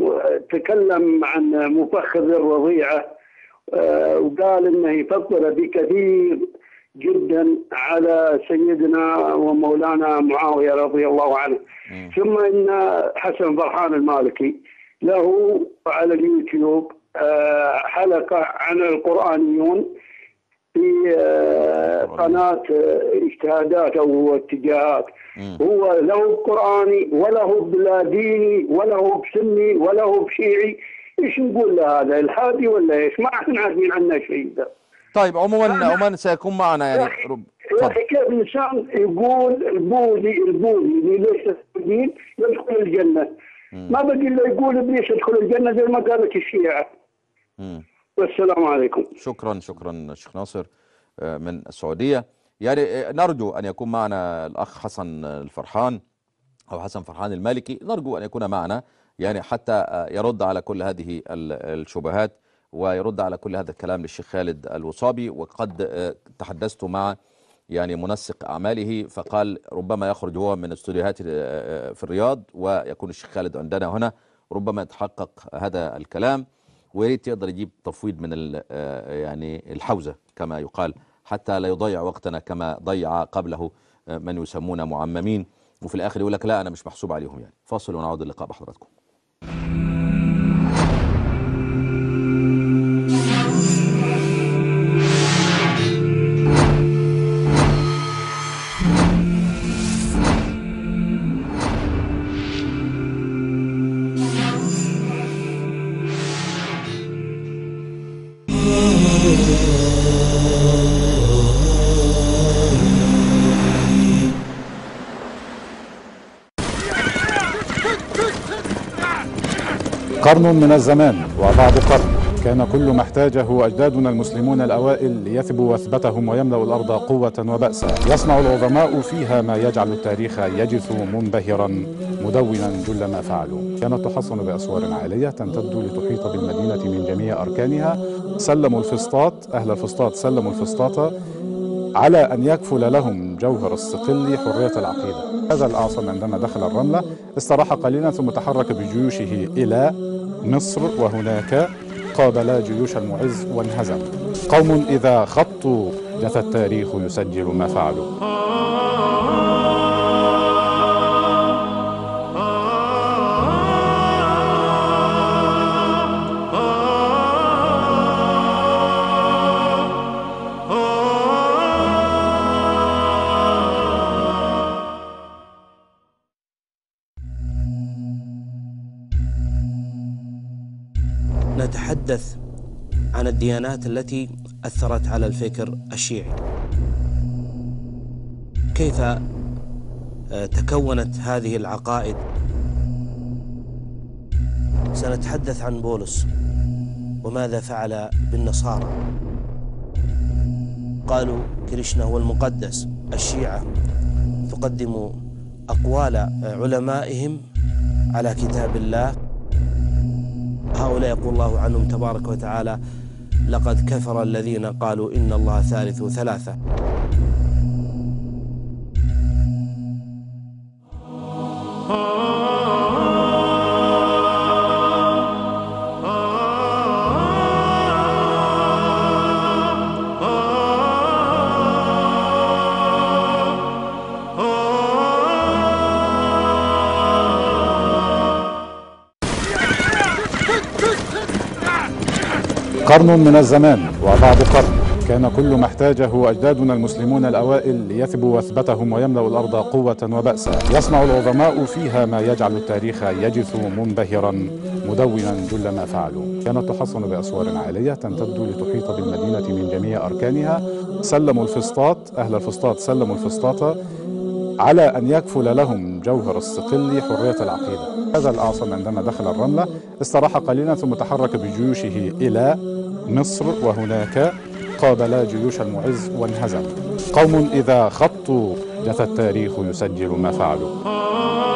وتكلم عن مفخذ الرضيعة آه، وقال إنه يفضل بكثير جدا على سيدنا ومولانا معاوية رضي الله عنه. ثم إن حسن فرحان المالكي له على اليوتيوب آه، حلقة عن القرآنيون في آه، قناة آه، اجتهادات أو اتجاهات. هو له بقراني وله بلا ديني وله بسني وله بشيعي. إيش نقول له هذا الحادي ولا إيش؟ ما إحنا عارفين عنه شيء. ده. طيب عموما عموما سيكون معنا يعني رب كيف انسان يقول البوذي اللي ليس الدين يدخل الجنة. ما بقي إلا يقول ابليس يدخل الجنة زي ما قالت الشيعة. مم. والسلام عليكم. شكرا شكرا شيخ ناصر آه، من السعودية. يعني آه، نرجو أن يكون معنا الأخ حسن الفرحان أو حسن فرحان المالكي. نرجو أن يكون معنا يعني حتى آه، يرد على كل هذه ال- الشبهات. ويرد على كل هذا الكلام للشيخ خالد الوصابي. وقد آه، تحدثت مع يعني منسق أعماله فقال ربما يخرج هو من استوديوهات آه، في الرياض ويكون الشيخ خالد عندنا هنا. ربما يتحقق هذا الكلام ويا ريت يقدر يجيب تفويض من آه، يعني الحوزة كما يقال حتى لا يضيع وقتنا كما ضيع قبله آه، من يسمون معممين. وفي الآخر يقول لك لا أنا مش محسوب عليهم يعني. فاصل ونعود اللقاء بحضراتكم. قرن من الزمان وبعد قرن. كان كل ما احتاجه أجدادنا المسلمون الأوائل ليثبوا وثبتهم ويملأوا الأرض قوة وبأسا يصنع العظماء فيها ما يجعل التاريخ يجث منبهرا مدونا جل ما فعلوا. كانت تحصن بأسوار عالية تمتد لتحيط بالمدينة من جميع أركانها. سلموا الفسطاط أهل الفسطاط سلموا الفسطاط. على أن يكفل لهم جوهر الصقل حرية العقيدة. هذا الأعصم عندما دخل الرملة استراح قليلا ثم تحرك بجيوشه إلى مصر وهناك قابل جيوش المعز وانهزم. قوم إذا خطوا جثى التاريخ يسجل ما فعلوا نتحدث عن الديانات التي أثرت على الفكر الشيعي. كيف آه، تكونت هذه العقائد؟ سنتحدث عن بولس وماذا فعل بالنصارى. قالوا كريشنا هو المقدس الشيعة تقدم أقوال علمائهم على كتاب الله. هؤلاء يقول الله عنهم تبارك وتعالى لقد كفر الذين قالوا إن الله ثالث ثلاثة. قرن من الزمان وبعد قرن كان كل ما احتاجه أجدادنا المسلمون الأوائل ليثبوا وثبتهم ويملأوا الأرض قوة وبأسا يصنع العظماء فيها ما يجعل التاريخ يجث منبهرا مدونا جل ما فعلوا. كانت تحصن بأسوار عالية تمتد لتحيط بالمدينة من جميع أركانها. سلموا الفسطاط أهل الفسطاط سلموا الفسطاط على أن يكفل لهم جوهر الصقل حرية العقيدة. هذا الأعصم عندما دخل الرملة استراح قليلا ثم تحرك بجيوشه إلى مصر وهناك قابل جيوش المعز وانهزم. قوم إذا خطوا جثى التاريخ يسجل ما فعلوا.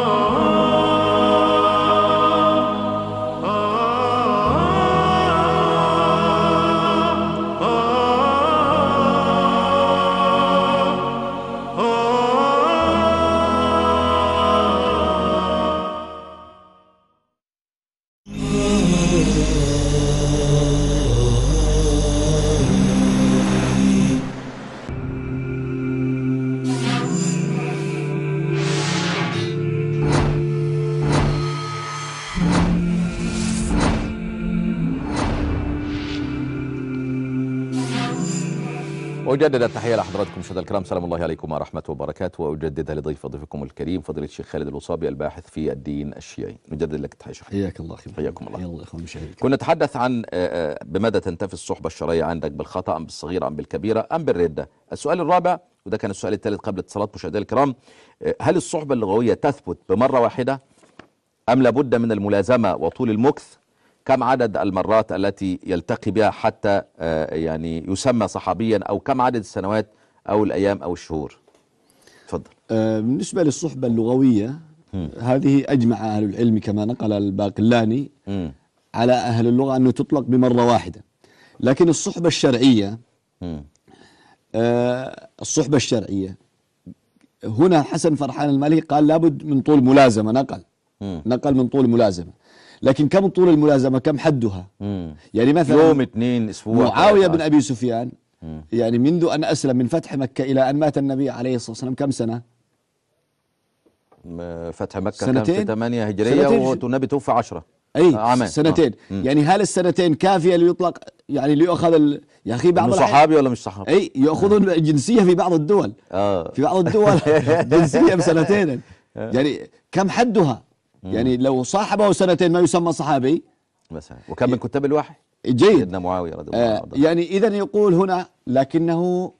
أجدد التحية لحضراتكم مشاهدينا الكرام. سلام الله عليكم ورحمة وبركاته. وأجددها لضيف ضيفكم الكريم فضيلة الشيخ خالد الوصابي الباحث في الدين الشيعي. نجدد لك التحية شيخ. حياك الله أخي حياكم الله. الله اخوان المشاهدين كنا نتحدث عن آه، آه، بمدى تنتفي الصحبة الشرعية عندك بالخطأ أم بالصغيرة أم بالكبيرة أم بالردة؟ السؤال الرابع وده كان السؤال الثالث قبل اتصالات مشاهدينا الكرام آه، هل الصحبة اللغوية تثبت بمرة واحدة أم لابد من الملازمة وطول المكث؟ كم عدد المرات التي يلتقي بها حتى آه، يعني يسمى صحابيا أو كم عدد السنوات أو الأيام أو الشهور تفضل آه، بالنسبة للصحبة اللغوية هذه أجمع أهل العلم كما نقل الباقلاني. على أهل اللغة أنه تطلق بمرة واحدة لكن الصحبة الشرعية. آه، الصحبة الشرعية هنا حسن فرحان المالكي قال لابد من طول ملازمة نقل. نقل من طول ملازمة لكن كم طول الملازمة كم حدها مم. يعني مثلا يوم اثنين أسبوع ثلاثة. بن أبي سفيان مم. يعني منذ أن أسلم من فتح مكة إلى أن مات النبي عليه الصلاة والسلام كم سنة م- فتح مكة سنتين؟ كان في 8 هجرية سنتين. والنبي توفى 10 أي عامين. سنتين آه. يعني هل السنتين كافية ليطلق يعني ليؤخذ ال... يا أخي بعض صحابي ولا مش صحابي؟ أي يأخذون الجنسية في بعض الدول آه في بعض الدول جنسية بسنتين يعني كم حدها يعني لو صاحبه سنتين ما يسمى صحابي. مثلا. وكان من كتاب الوحي؟ جيد. سيدنا معاوية رضي الله آه عنه. يعني إذا يقول هنا لكنه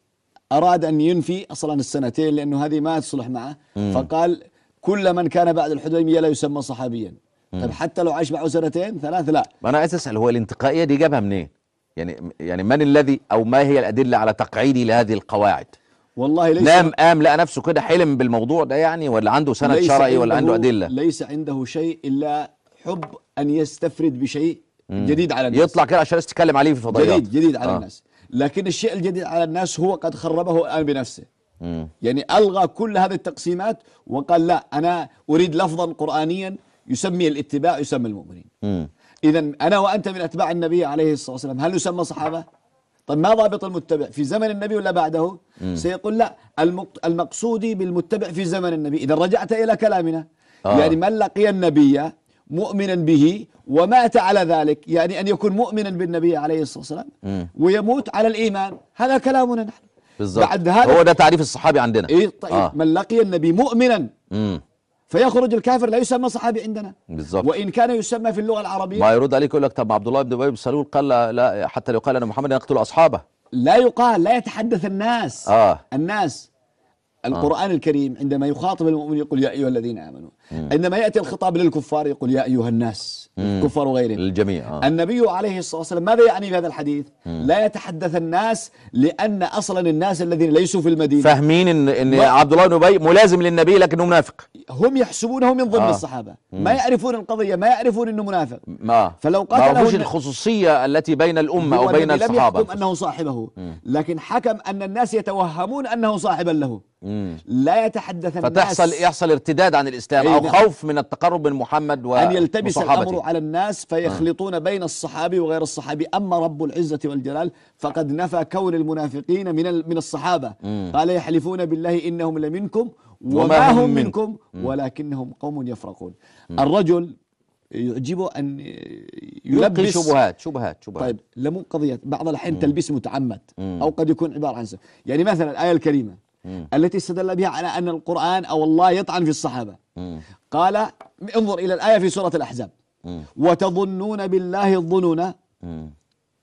أراد أن ينفي أصلا السنتين لأنه هذه ما تصلح معه. فقال كل من كان بعد الحديبية لا يسمى صحابيا. طيب حتى لو عاش معه سنتين ثلاث لا. ما أنا عايز أسأل هو الانتقائية دي جابها منين؟ يعني يعني من الذي أو ما هي الأدلة على تقعيدي لهذه القواعد؟ والله ليس نام قام لقى نفسه كده حلم بالموضوع ده يعني ولا عنده سند شرعي ولا عنده أدلة؟ ليس عنده شيء إلا حب أن يستفرد بشيء جديد على الناس يطلع كده عشان الناس تتكلم عليه في الفضائيات جديد جديد على آه. الناس لكن الشيء الجديد على الناس هو قد خربه الآن بنفسه مم. يعني ألغى كل هذه التقسيمات وقال لا أنا أريد لفظا قرآنيا يسمي الاتباع يسمى المؤمنين مم. إذا أنا وأنت من أتباع النبي عليه الصلاة والسلام هل يسمى صحابة؟ طيب ما ضابط المتبع في زمن النبي ولا بعده؟ سيقول لا المق- المقصودي بالمتبع في زمن النبي إذا رجعت إلى كلامنا آه. يعني من لقي النبي مؤمنا به ومات على ذلك يعني أن يكون مؤمنا بالنبي عليه الصلاة والسلام مم. ويموت على الإيمان هذا كلامنا نحن بالظبط بعد هذا هو ده تعريف الصحابي عندنا إيه طيب آه. من لقي النبي مؤمنا مم. فيخرج الكافر لا يسمى صحابي عندنا. بالظبط وإن كان يسمى في اللغة العربية. ما يرد عليك يقول لك طب عبد الله بن أبي سلول قال لا, حتى لو قال أن محمد يقتل أصحابه. لا يقال لا يتحدث الناس. آه. الناس. القرآن الكريم عندما يخاطب المؤمن يقول يا أيها الذين آمنوا عندما يأتي الخطاب للكفار يقول يا أيها الناس الكفار وغيرهم. للجميع آه. النبي عليه الصلاة والسلام ماذا يعني بهذا الحديث؟ لا يتحدث الناس لأن أصلا الناس الذين ليسوا في المدينة فاهمين ان إن ما- عبد الله بن أبي ملازم للنبي لكنه منافق. هم يحسبونه من ضمن آه. الصحابة. ما يعرفون القضية ما يعرفون أنه منافق. ما فلو ما قاتله عرفوش الن- الخصوصية التي بين الأمة أو بين الذي لم الصحابة. يحكم أنه صاحبه. لكن حكم أن الناس يتوهمون أنه صاحبا له. مم. لا يتحدث الناس فتحصل يحصل ارتداد عن الإسلام أي أو نعم. خوف من التقرب من محمد و- أن يلتبس وصحابته. الأمر على الناس فيخلطون بين الصحابي وغير الصحابي. أما رب العزة والجلال فقد نفى كون المنافقين من من الصحابة. قال يحلفون بالله إنهم لمنكم وما, وما هم منكم. ولكنهم قوم يفرقون. الرجل يعجبه أن يلقي يلبس شبهات شبهات شبهات. طيب لا مو قضية بعض الأحيان تلبيس متعمد أو قد يكون عبارة عن سبب يعني مثلا الآية الكريمة التي استدل بها على أن القرآن أو الله يطعن في الصحابة. قال انظر إلى الآية في سورة الأحزاب. وتظنون بالله الظنون.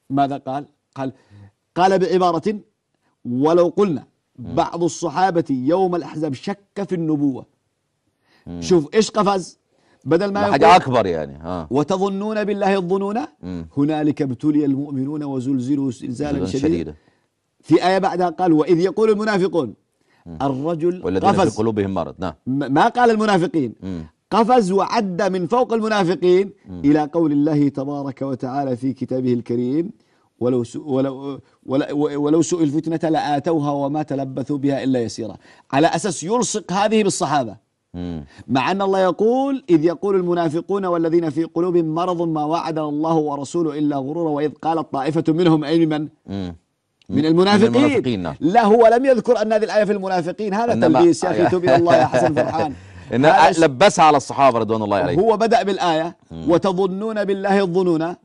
ماذا قال؟ قال قال بعبارة ولو قلنا بعض الصحابة يوم الأحزاب شك في النبوة. شوف إيش قفز؟ بدل ما حاجة أكبر يعني ها. وتظنون بالله الظنون هنالك ابتلي المؤمنون وزلزلوا زلزالا شديدا. في آية بعدها قال وإذ يقول المنافقون الرجل والذين في قفز. قلوبهم مرض. نعم. ما قال المنافقين؟ قفز وعد من فوق المنافقين إلى قول الله تبارك وتعالى في كتابه الكريم ولو ولو ولو, سئل الفتنة لآتوها وما تلبثوا بها إلا يسيرا. على أساس يلصق هذه بالصحابة. مع أن الله يقول إذ يقول المنافقون والذين في قلوبهم مرض ما وعدنا الله ورسوله إلا غرورا وإذ قالت طائفة منهم أي من. من المنافقين, المنافقين، نعم. لا هو لم يذكر أن هذه الآية في المنافقين. هذا تلبيس يا أخي تب إلى الله يا حسن فرحان. إن هذا ش- لبسها على الصحابة رضوان الله عليهم. هو بدأ بالآية وتظنون بالله الظنون.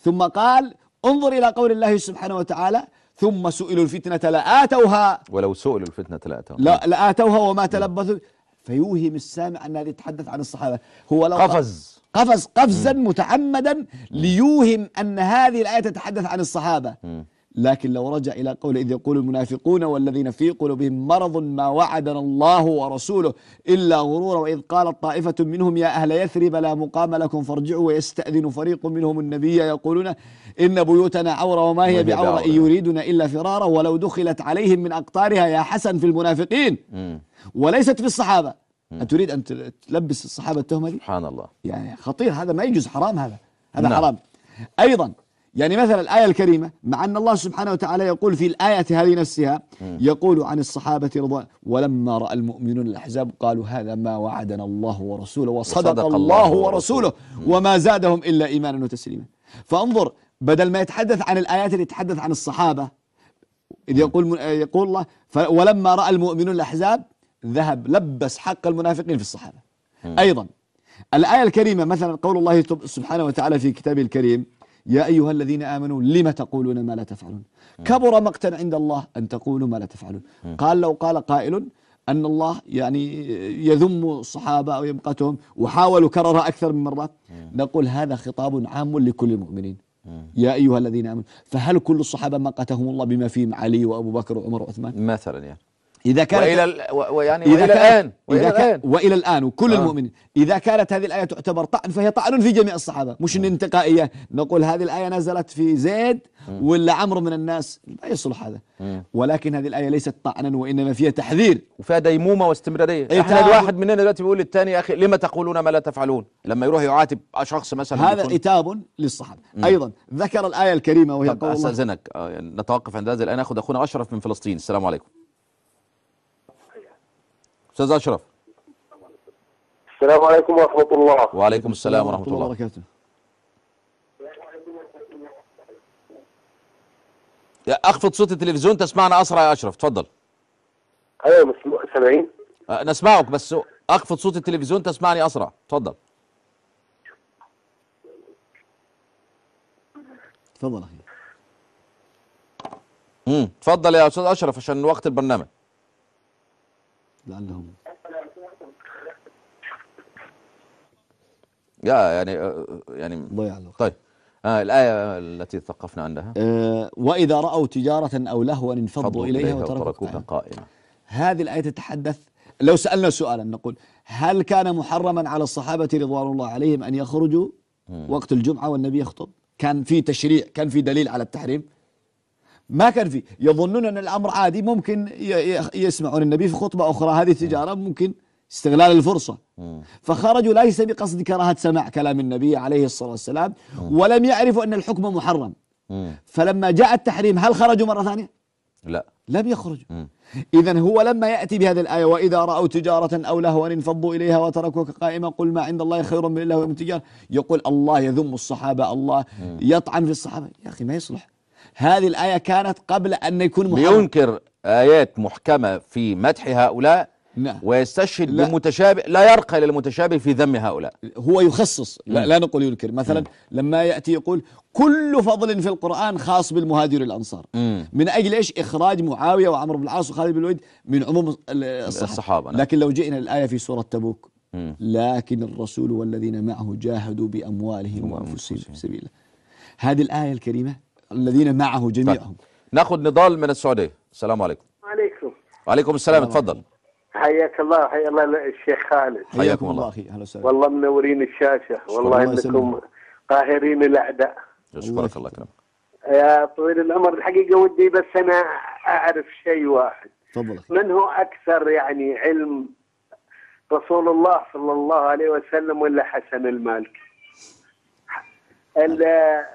ثم قال انظر إلى قول الله سبحانه وتعالى ثم سئلوا الفتنة لآتوها ولو سئلوا الفتنة لأتوا لا لآتوها وما تلبثوا. فيوهم السامع أن هذه تتحدث عن الصحابة. هو لو قفز. قفز قفزا متعمدا ليوهم أن هذه الآية تتحدث عن الصحابة. لكن لو رجع إلى قول إذ يقول المنافقون والذين في قلوبهم مرض ما وعدنا الله ورسوله إلا غرورا وإذ قالت طائفة منهم يا أهل يثرب لا مقام لكم فارجعوا ويستأذن فريق منهم النبي يقولون إن بيوتنا عورة وما هي بعورة. إن يريدون إلا فرارا ولو دخلت عليهم من أقطارها يا حسن في المنافقين. وليست في الصحابة. أتريد أن تلبس الصحابة التهمة دي؟ سبحان الله. يعني خطير هذا ما يجوز حرام هذا. هذا نعم. حرام. أيضا يعني مثلا الآية الكريمة مع أن الله سبحانه وتعالى يقول في الآية هذه نفسها يقول عن الصحابة رضوان ولما رأى المؤمنون الأحزاب قالوا هذا ما وعدنا الله ورسوله وصدق, وصدق الله, الله ورسوله. وما زادهم إلا إيمانا وتسليما. فانظر بدل ما يتحدث عن الآيات اللي يتحدث عن الصحابة إذ يقول يقول الله ولما رأى المؤمنون الأحزاب ذهب لبس حق المنافقين في الصحابة. أيضا الآية الكريمة مثلا قول الله سبحانه وتعالى في كتابه الكريم يا أيها الذين آمنوا لم تقولون ما لا تفعلون؟ كبر مقتا عند الله أن تقولوا ما لا تفعلون. قال لو قال قائل أن الله يعني يذم الصحابة أو يمقتهم وحاولوا كررها أكثر من مرة نقول هذا خطاب عام لكل المؤمنين. يا أيها الذين آمنوا فهل كل الصحابة مقتهم الله بما فيهم علي وأبو بكر وعمر وعثمان؟ مثلا يعني. إذا كانت وإلى ال... و... ويعني إذا وإلى الآن وإلى الآن. وإلى الآن وكل آه. المؤمنين إذا كانت هذه الآية تعتبر طعن فهي طعن في جميع الصحابة مش إن انتقائية نقول هذه الآية نزلت في زيد ولا عمرو من الناس؟ ما يصلح هذا. ولكن هذه الآية ليست طعنا وإنما فيها تحذير. وفيها ديمومة واستمرارية. إيه إحنا الواحد مننا دلوقتي بيقول للتاني يا أخي لما تقولون ما لا تفعلون؟ لما يروح يعاتب شخص مثلا هذا عتاب للصحابة. أيضا ذكر الآية الكريمة وهي قول الله. أستأذنك. آه، يعني نتوقف عند هذا الان ناخذ أخونا أشرف من فلسطين. السلام عليكم. أستاذ أشرف. السلام عليكم ورحمة الله. وعليكم السلام ورحمة الله وبركاته. يا أخفض صوت التلفزيون تسمعنا أسرع يا أشرف تفضل. أيوة مسموع سامعين؟ آه، نسمعك بس أخفض صوت التلفزيون تسمعني أسرع تفضل. تفضل أخي. امم تفضل يا أستاذ أشرف عشان وقت البرنامج. لعلهم. يا يعني آه، يعني ضيع الوقت طيب. آه الآية التي ثقفنا عندها. آه وإذا رأوا تجارة أو لهوا انفضوا إليها وتركوك وتركوك قائما هذه الآية تتحدث لو سألنا سؤالا نقول هل كان محرما على الصحابة رضوان الله عليهم أن يخرجوا وقت الجمعة والنبي يخطب؟ كان في تشريع كان في دليل على التحريم. ما كان في يظنون أن الأمر عادي ممكن يسمعون النبي في خطبة أخرى. هذه تجارة ممكن استغلال الفرصة. فخرجوا ليس بقصد كراهة سماع كلام النبي عليه الصلاة والسلام ولم يعرفوا أن الحكم محرم. فلما جاء التحريم هل خرجوا مرة ثانية؟ لا. لم يخرجوا. إذا هو لما يأتي بهذه الآية وإذا رأوا تجارة أو لهوا انفضوا إليها وتركوك قائما قل ما عند الله خير من الله ومن التجارة يقول الله يذم الصحابة الله يطعن في الصحابة. يا أخي ما يصلح. هذه الآية كانت قبل أن يكون محرم بينكر آيات محكمة في مدح هؤلاء نعم. ويستشهد لا. بمتشابه لا يرقى للمتشابه في ذم هؤلاء هو يخصص لا, لا نقول ينكر مثلا لما يأتي يقول كل فضل في القرآن خاص بالمهاجر الأنصار مم. من أجل إيش إخراج معاوية وعمرو بن العاص وخالد بن الوليد من عموم ال- الصحابة, الصحابة، نعم. لكن لو جئنا الآية في سورة تبوك مم. لكن الرسول والذين معه جاهدوا بأموالهم وأنفسهم في سبيل الله هذه الآية الكريمة الذين معه طيب. جميعهم. ناخذ نضال من السعودية. السلام عليكم. عليكم وعليكم السلام اتفضل. حياك الله حيا الله الشيخ خالد. حياكم الله. أخي أهلا وسهلا. والله منورين الشاشة. والله الله إنكم. قاهرين الأعداء. يشكرك الله يكرمك يا طويل العمر الحقيقة ودي بس أنا أعرف شيء واحد. تفضل. من هو أكثر يعني علم رسول الله صلى الله عليه وسلم ولا حسن المالكي؟ ال-.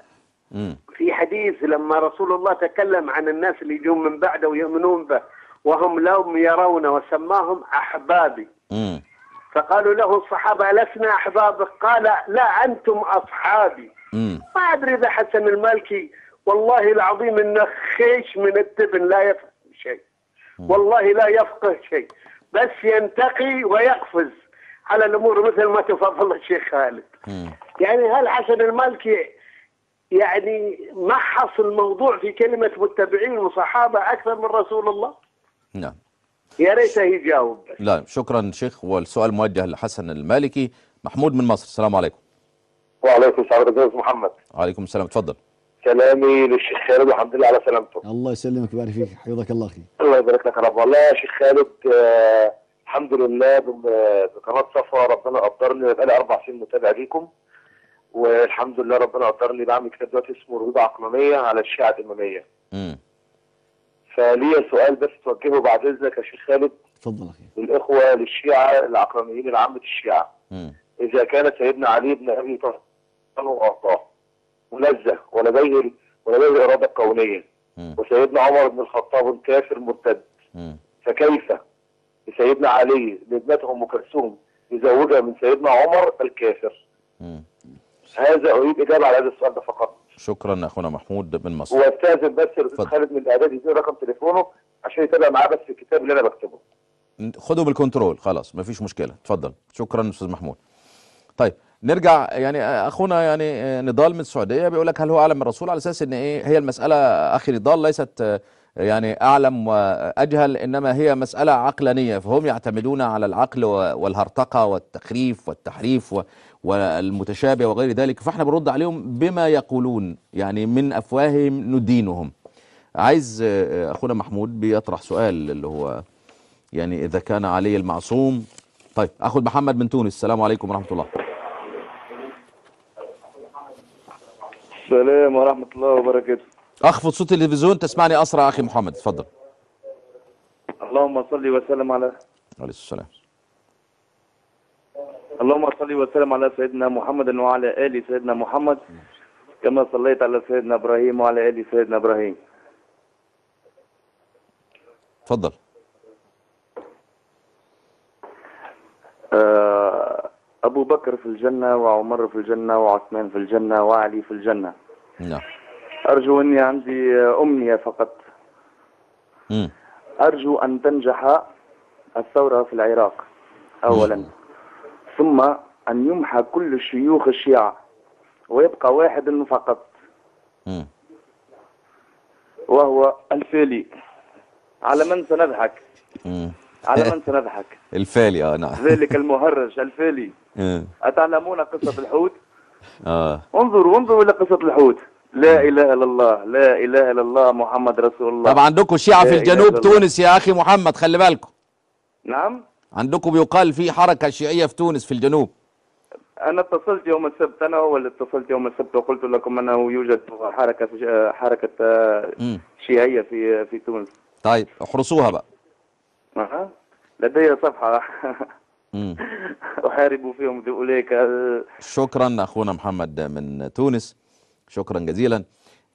في حديث لما رسول الله تكلم عن الناس اللي يجون من بعده ويؤمنون به وهم لهم يرون وسماهم أحبابي. مم. فقالوا له الصحابة لسنا أحبابك؟ قال لا أنتم أصحابي. مم. ما أدري إذا حسن المالكي والله العظيم إنه خيش من التبن لا يفقه شيء. والله لا يفقه شيء. بس ينتقي ويقفز على الأمور مثل ما تفضل الشيخ خالد. يعني هل حسن المالكي يعني محص الموضوع في كلمة متبعين وصحابة أكثر من رسول الله؟ نعم. يا ريته يجاوب. لا شكرا شيخ. والسؤال موجه لحسن المالكي. محمود من مصر السلام عليكم. وعليكم السلام الله محمد. وعليكم السلام. اتفضل سلامي للشيخ خالد والحمد لله على سلامته. الله يسلمك ويبارك فيك. حفظك الله أخي. الله يبارك لك يا رب. والله يا شيخ خالد آه الحمد لله بم- بقناة صفا. ربنا قدرني بقالي أربع سنين متابع ليكم. والحمد لله ربنا قدرني بعمل كتاب دلوقتي اسمه رضا عقلانية على الشيعة الإمامية مم. فليا سؤال بس توجهه بعد إذنك يا شيخ خالد تفضل أخي للإخوة للشيعة العقلانيين لعامه الشيعة مم. إذا كان سيدنا علي بن أبي طالب وارضاه منزه ولديه ولديه الإرادة الكونيه مم. وسيدنا عمر بن الخطاب كافر مرتد. فكيف لسيدنا علي لابنته أم كلثوم يزوجها من سيدنا عمر الكافر مم. هذا أريد إجابة على هذا السؤال ده فقط. شكرا أخونا محمود من مصر واستاذن بس الأستاذ. خالد من الاعداد يديني رقم تليفونه عشان يتابع معاه بس في الكتاب اللي أنا بكتبه. خدوا بالكنترول. خلاص مفيش مشكلة. اتفضل. شكرا أستاذ محمود. طيب نرجع. يعني أخونا يعني نضال من السعودية بيقول لك هل هو أعلم من الرسول على أساس إن إيه؟ هي المسألة أخي نضال ليست يعني أعلم وأجهل إنما هي مسألة عقلانية. فهم يعتمدون على العقل والهرطقة والتخريف والتحريف و- والمتشابه وغير ذلك فاحنا بنرد عليهم بما يقولون يعني من أفواههم ندينهم. عايز آه، أخونا محمود بيطرح سؤال اللي هو يعني إذا كان علي المعصوم. طيب اخذ محمد من تونس السلام عليكم ورحمة الله. السلام ورحمة الله وبركاته. اخفض صوت التلفزيون تسمعني أسرع أخي محمد اتفضل. اللهم صل وسلم على عليه السلام. اللهم صل وسلم على سيدنا محمد وعلى آل سيدنا محمد كما صليت على سيدنا إبراهيم وعلى آل سيدنا إبراهيم. اتفضل آه، أبو بكر في الجنة وعمر في الجنة وعثمان في الجنة وعلي في الجنة. نعم. أرجو أني عندي أمنية فقط. مم. أرجو أن تنجح الثورة في العراق أولا. ثم أن يمحى كل شيوخ الشيعة ويبقى واحد فقط. وهو الفيلي. على من سنضحك. على من سنضحك؟ الفالي آه نعم. ذلك المهرج الفيلي. آه. أتعلمون قصة الحوت؟ آه. انظروا انظروا إلى قصة الحوت. لا إله إلا الله لا إله إلا الله محمد رسول الله. طب عندكم شيعة في الجنوب. تونس يا أخي محمد خلي بالكم. نعم؟ عندكم بيقال في حركة شيعية في تونس في الجنوب. أنا اتصلت يوم السبت أنا هو اللي اتصلت يوم السبت وقلت لكم أنه يوجد آه، مم. شيعية في في تونس. طيب احرسوها بقى. أها. لدي صفحة. مم. أحارب فيهم اولئك ال- شكرا أخونا محمد من تونس. شكرا جزيلا.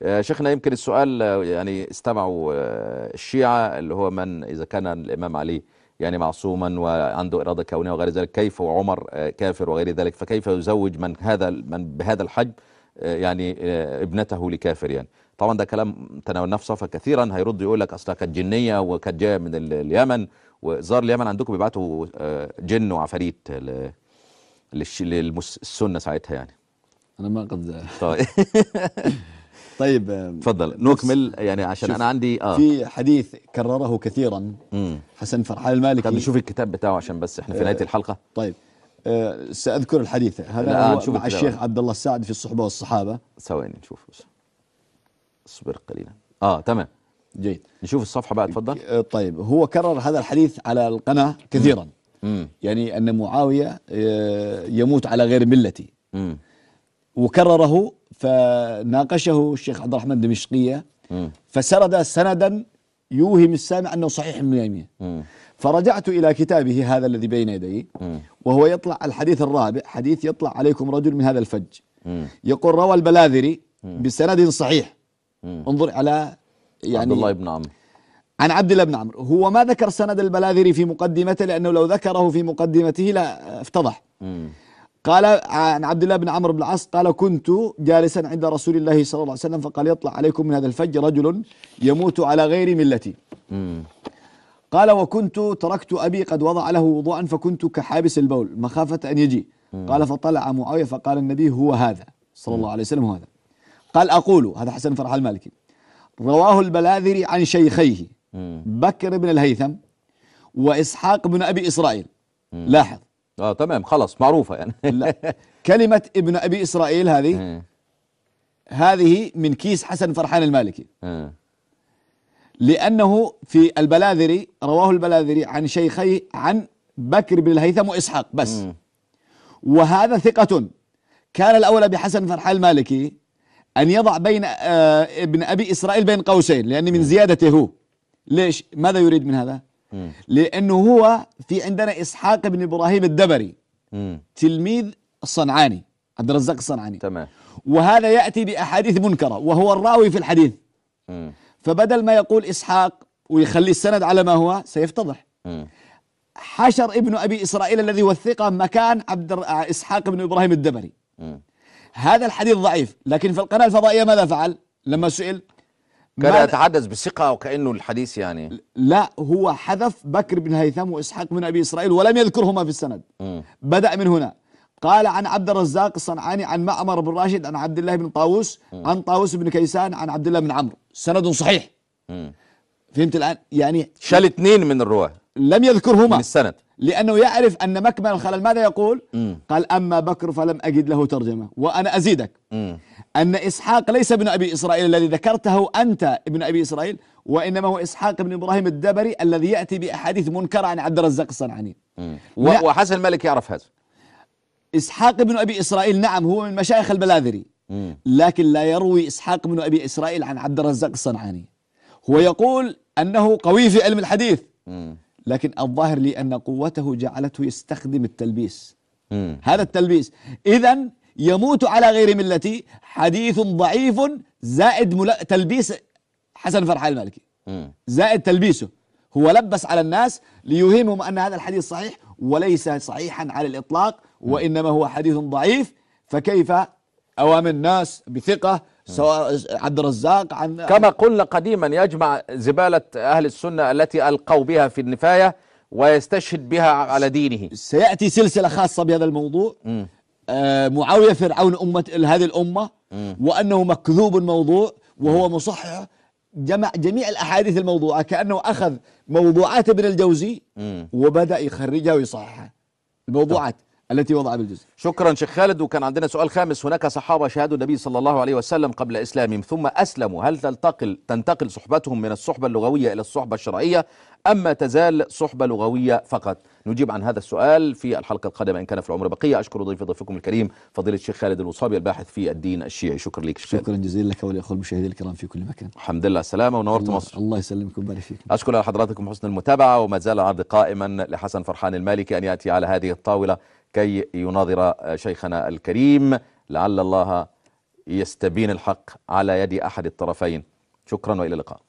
آه، شيخنا يمكن السؤال آه، يعني استمعوا آه، الشيعة اللي هو من إذا كان الإمام علي يعني معصوما وعنده إرادة كونية وغير ذلك كيف وعمر آه، كافر وغير ذلك فكيف يزوج من هذا من بهذا الحجم آه، يعني آه، ابنته لكافر يعني. طبعا ده كلام تناولناه في صفحة كثيرا هيرد يقول لك أصلها كانت جنية وكانت جاية من ال- اليمن وزار اليمن عندكم بيبعتوا جن وعفاريت ل- للش- للسنة ساعتها يعني. أنا ما قد طيب آه، اتفضل نكمل يعني عشان أنا عندي آه. في حديث كرره كثيرا. امم حسن فرحان المالكي. طب نشوف الكتاب بتاعه عشان بس إحنا في نهاية الحلقة. طيب آه، سأذكر الحديث. هذا هو مع. الشيخ عبد الله الساعد في الصحبة والصحابة. ثواني نشوف بس. اصبر قليلا. آه تمام. جيد. نشوف الصفحة بقى اتفضل آه، طيب هو كرر هذا الحديث على القناة كثيرا. امم يعني أن معاوية آه، يموت على غير ملتي. امم وكرره فناقشه الشيخ عبد الرحمن امم فسرد سندا يوهم السامع أنه صحيح من امم فرجعت إلى كتابه هذا الذي بين يدي. وهو يطلع الحديث الرابع حديث يطلع عليكم رجل من هذا الفج. يقول روى البلاذري بسند صحيح. انظر على يعني عبد الله بن عمرو. عن عبد الله بن عمرو. هو ما ذكر سند البلاذري في مقدمته لأنه لو ذكره في مقدمته لا افتضح. قال عن عبد الله بن عمرو بن العاص قال كنت جالسا عند رسول الله صلى الله عليه وسلم فقال يطلع عليكم من هذا الفج رجل يموت على غير ملتي. قال وكنت تركت أبي قد وضع له وضوءا فكنت كحابس البول مخافة أن يجي. قال فطلع معاوية فقال النبي هو هذا. صلى الله عليه وسلم هو هذا. قال أقول هذا حسن فرح المالكي. رواه البلاذري عن شيخيه. بكر بن الهيثم وإسحاق بن أبي إسرائيل. لاحظ. آه تمام خلاص معروفة يعني. لا. كلمة ابن أبي إسرائيل هذه آه. هذه من كيس حسن فرحان المالكي. آه. لأنه في البلاذري رواه البلاذري عن شيخي عن بكر بن الهيثم وإسحاق بس. مم. وهذا ثقة. كان الأولى بحسن فرحان المالكي أن يضع بين ابن أبي إسرائيل بين قوسين لأن من زيادته هو. ليش؟ ماذا يريد من هذا؟ مم. لأنه هو في عندنا إسحاق بن إبراهيم الدبري مم. تلميذ الصنعاني عبد الرزاق الصنعاني تمام وهذا يأتي بأحاديث منكرة وهو الراوي في الحديث مم. فبدل ما يقول إسحاق ويخلي السند على ما هو سيفتضح. حشر ابن أبي إسرائيل الذي وثقه مكان عبد الر- إسحاق بن إبراهيم الدبري مم. هذا الحديث ضعيف لكن في القناة الفضائية ماذا فعل لما سئل كان يتحدث بثقة وكأنه الحديث يعني. لا هو حذف بكر بن هيثم وإسحاق بن أبي إسرائيل ولم يذكرهما في السند. مم. بدأ من هنا. قال عن عبد الرزاق الصنعاني عن معمر بن راشد عن عبد الله بن طاووس عن طاووس بن كيسان عن عبد الله بن عمرو. سند صحيح. مم. فهمت الآن؟ يعني شال اثنين من الرواة. لم من يذكرهما السند. لأنه يعرف أن مكمن الخلل ماذا يقول؟ مم. قال أما بكر فلم أجد له ترجمة وأنا أزيدك. مم. أن إسحاق ليس ابن أبي إسرائيل الذي ذكرته أنت ابن أبي إسرائيل وإنما هو إسحاق بن إبراهيم الدبري الذي يأتي بأحاديث منكرة عن عبد الرزاق الصنعاني. وحسن الملك يعرف هذا. إسحاق بن أبي إسرائيل نعم هو من مشايخ البلاذري. مم. لكن لا يروي إسحاق بن أبي إسرائيل عن عبد الرزاق الصنعاني. هو يقول أنه قوي في علم الحديث. مم. لكن الظاهر لي أن قوته جعلته يستخدم التلبيس. مم. هذا التلبيس. إذا يموت على غير ملتي. حديث ضعيف زائد مل... تلبيس حسن فرحان المالكي. زائد تلبيسه. هو لبس على الناس ليوهمهم أن هذا الحديث صحيح وليس صحيحا على الإطلاق وإنما هو حديث ضعيف. فكيف أوام الناس بثقة سواء عبد الرزاق عن كما قلنا قديما يجمع زبالة أهل السنة التي ألقوا بها في النفاية ويستشهد بها على دينه. سيأتي سلسلة خاصة بهذا الموضوع. آه معاوية فرعون أمة هذه الأمة. وأنه مكذوب الموضوع وهو مصحح جمع جميع الأحاديث الموضوعة كأنه أخذ موضوعات ابن الجوزي. وبدأ يخرجها ويصححها الموضوعات التي وضع بالجزء شكرا شيخ خالد. وكان عندنا سؤال خامس. هناك صحابة شهادوا النبي صلى الله عليه وسلم قبل إسلامهم. ثم أسلموا. هل تنتقل تنتقل صحبتهم من الصحبة اللغوية إلى الصحبة الشرعية أم ما تزال صحبة لغوية فقط؟ نجيب عن هذا السؤال في الحلقة القادمة إن كان في العمر بقية. أشكر ضيف ضيفكم الكريم فضيلة الشيخ خالد الوصابي الباحث في الدين الشيعي. شكرا لك خالد. شكرا جزيلا لك ولأخوة المشاهدين الكرام في كل مكان. الحمد لله. السلامة ونورت الله, مصر. الله يسلمك ويبارك فيك. أشكر على حضراتكم حسن المتابعة. وما زال العرض قائما لحسن فرحان المالكي أن يأتي على هذه الطاولة كي يناظر شيخنا الكريم لعل الله يستبين الحق على يد أحد الطرفين. شكرا وإلى اللقاء.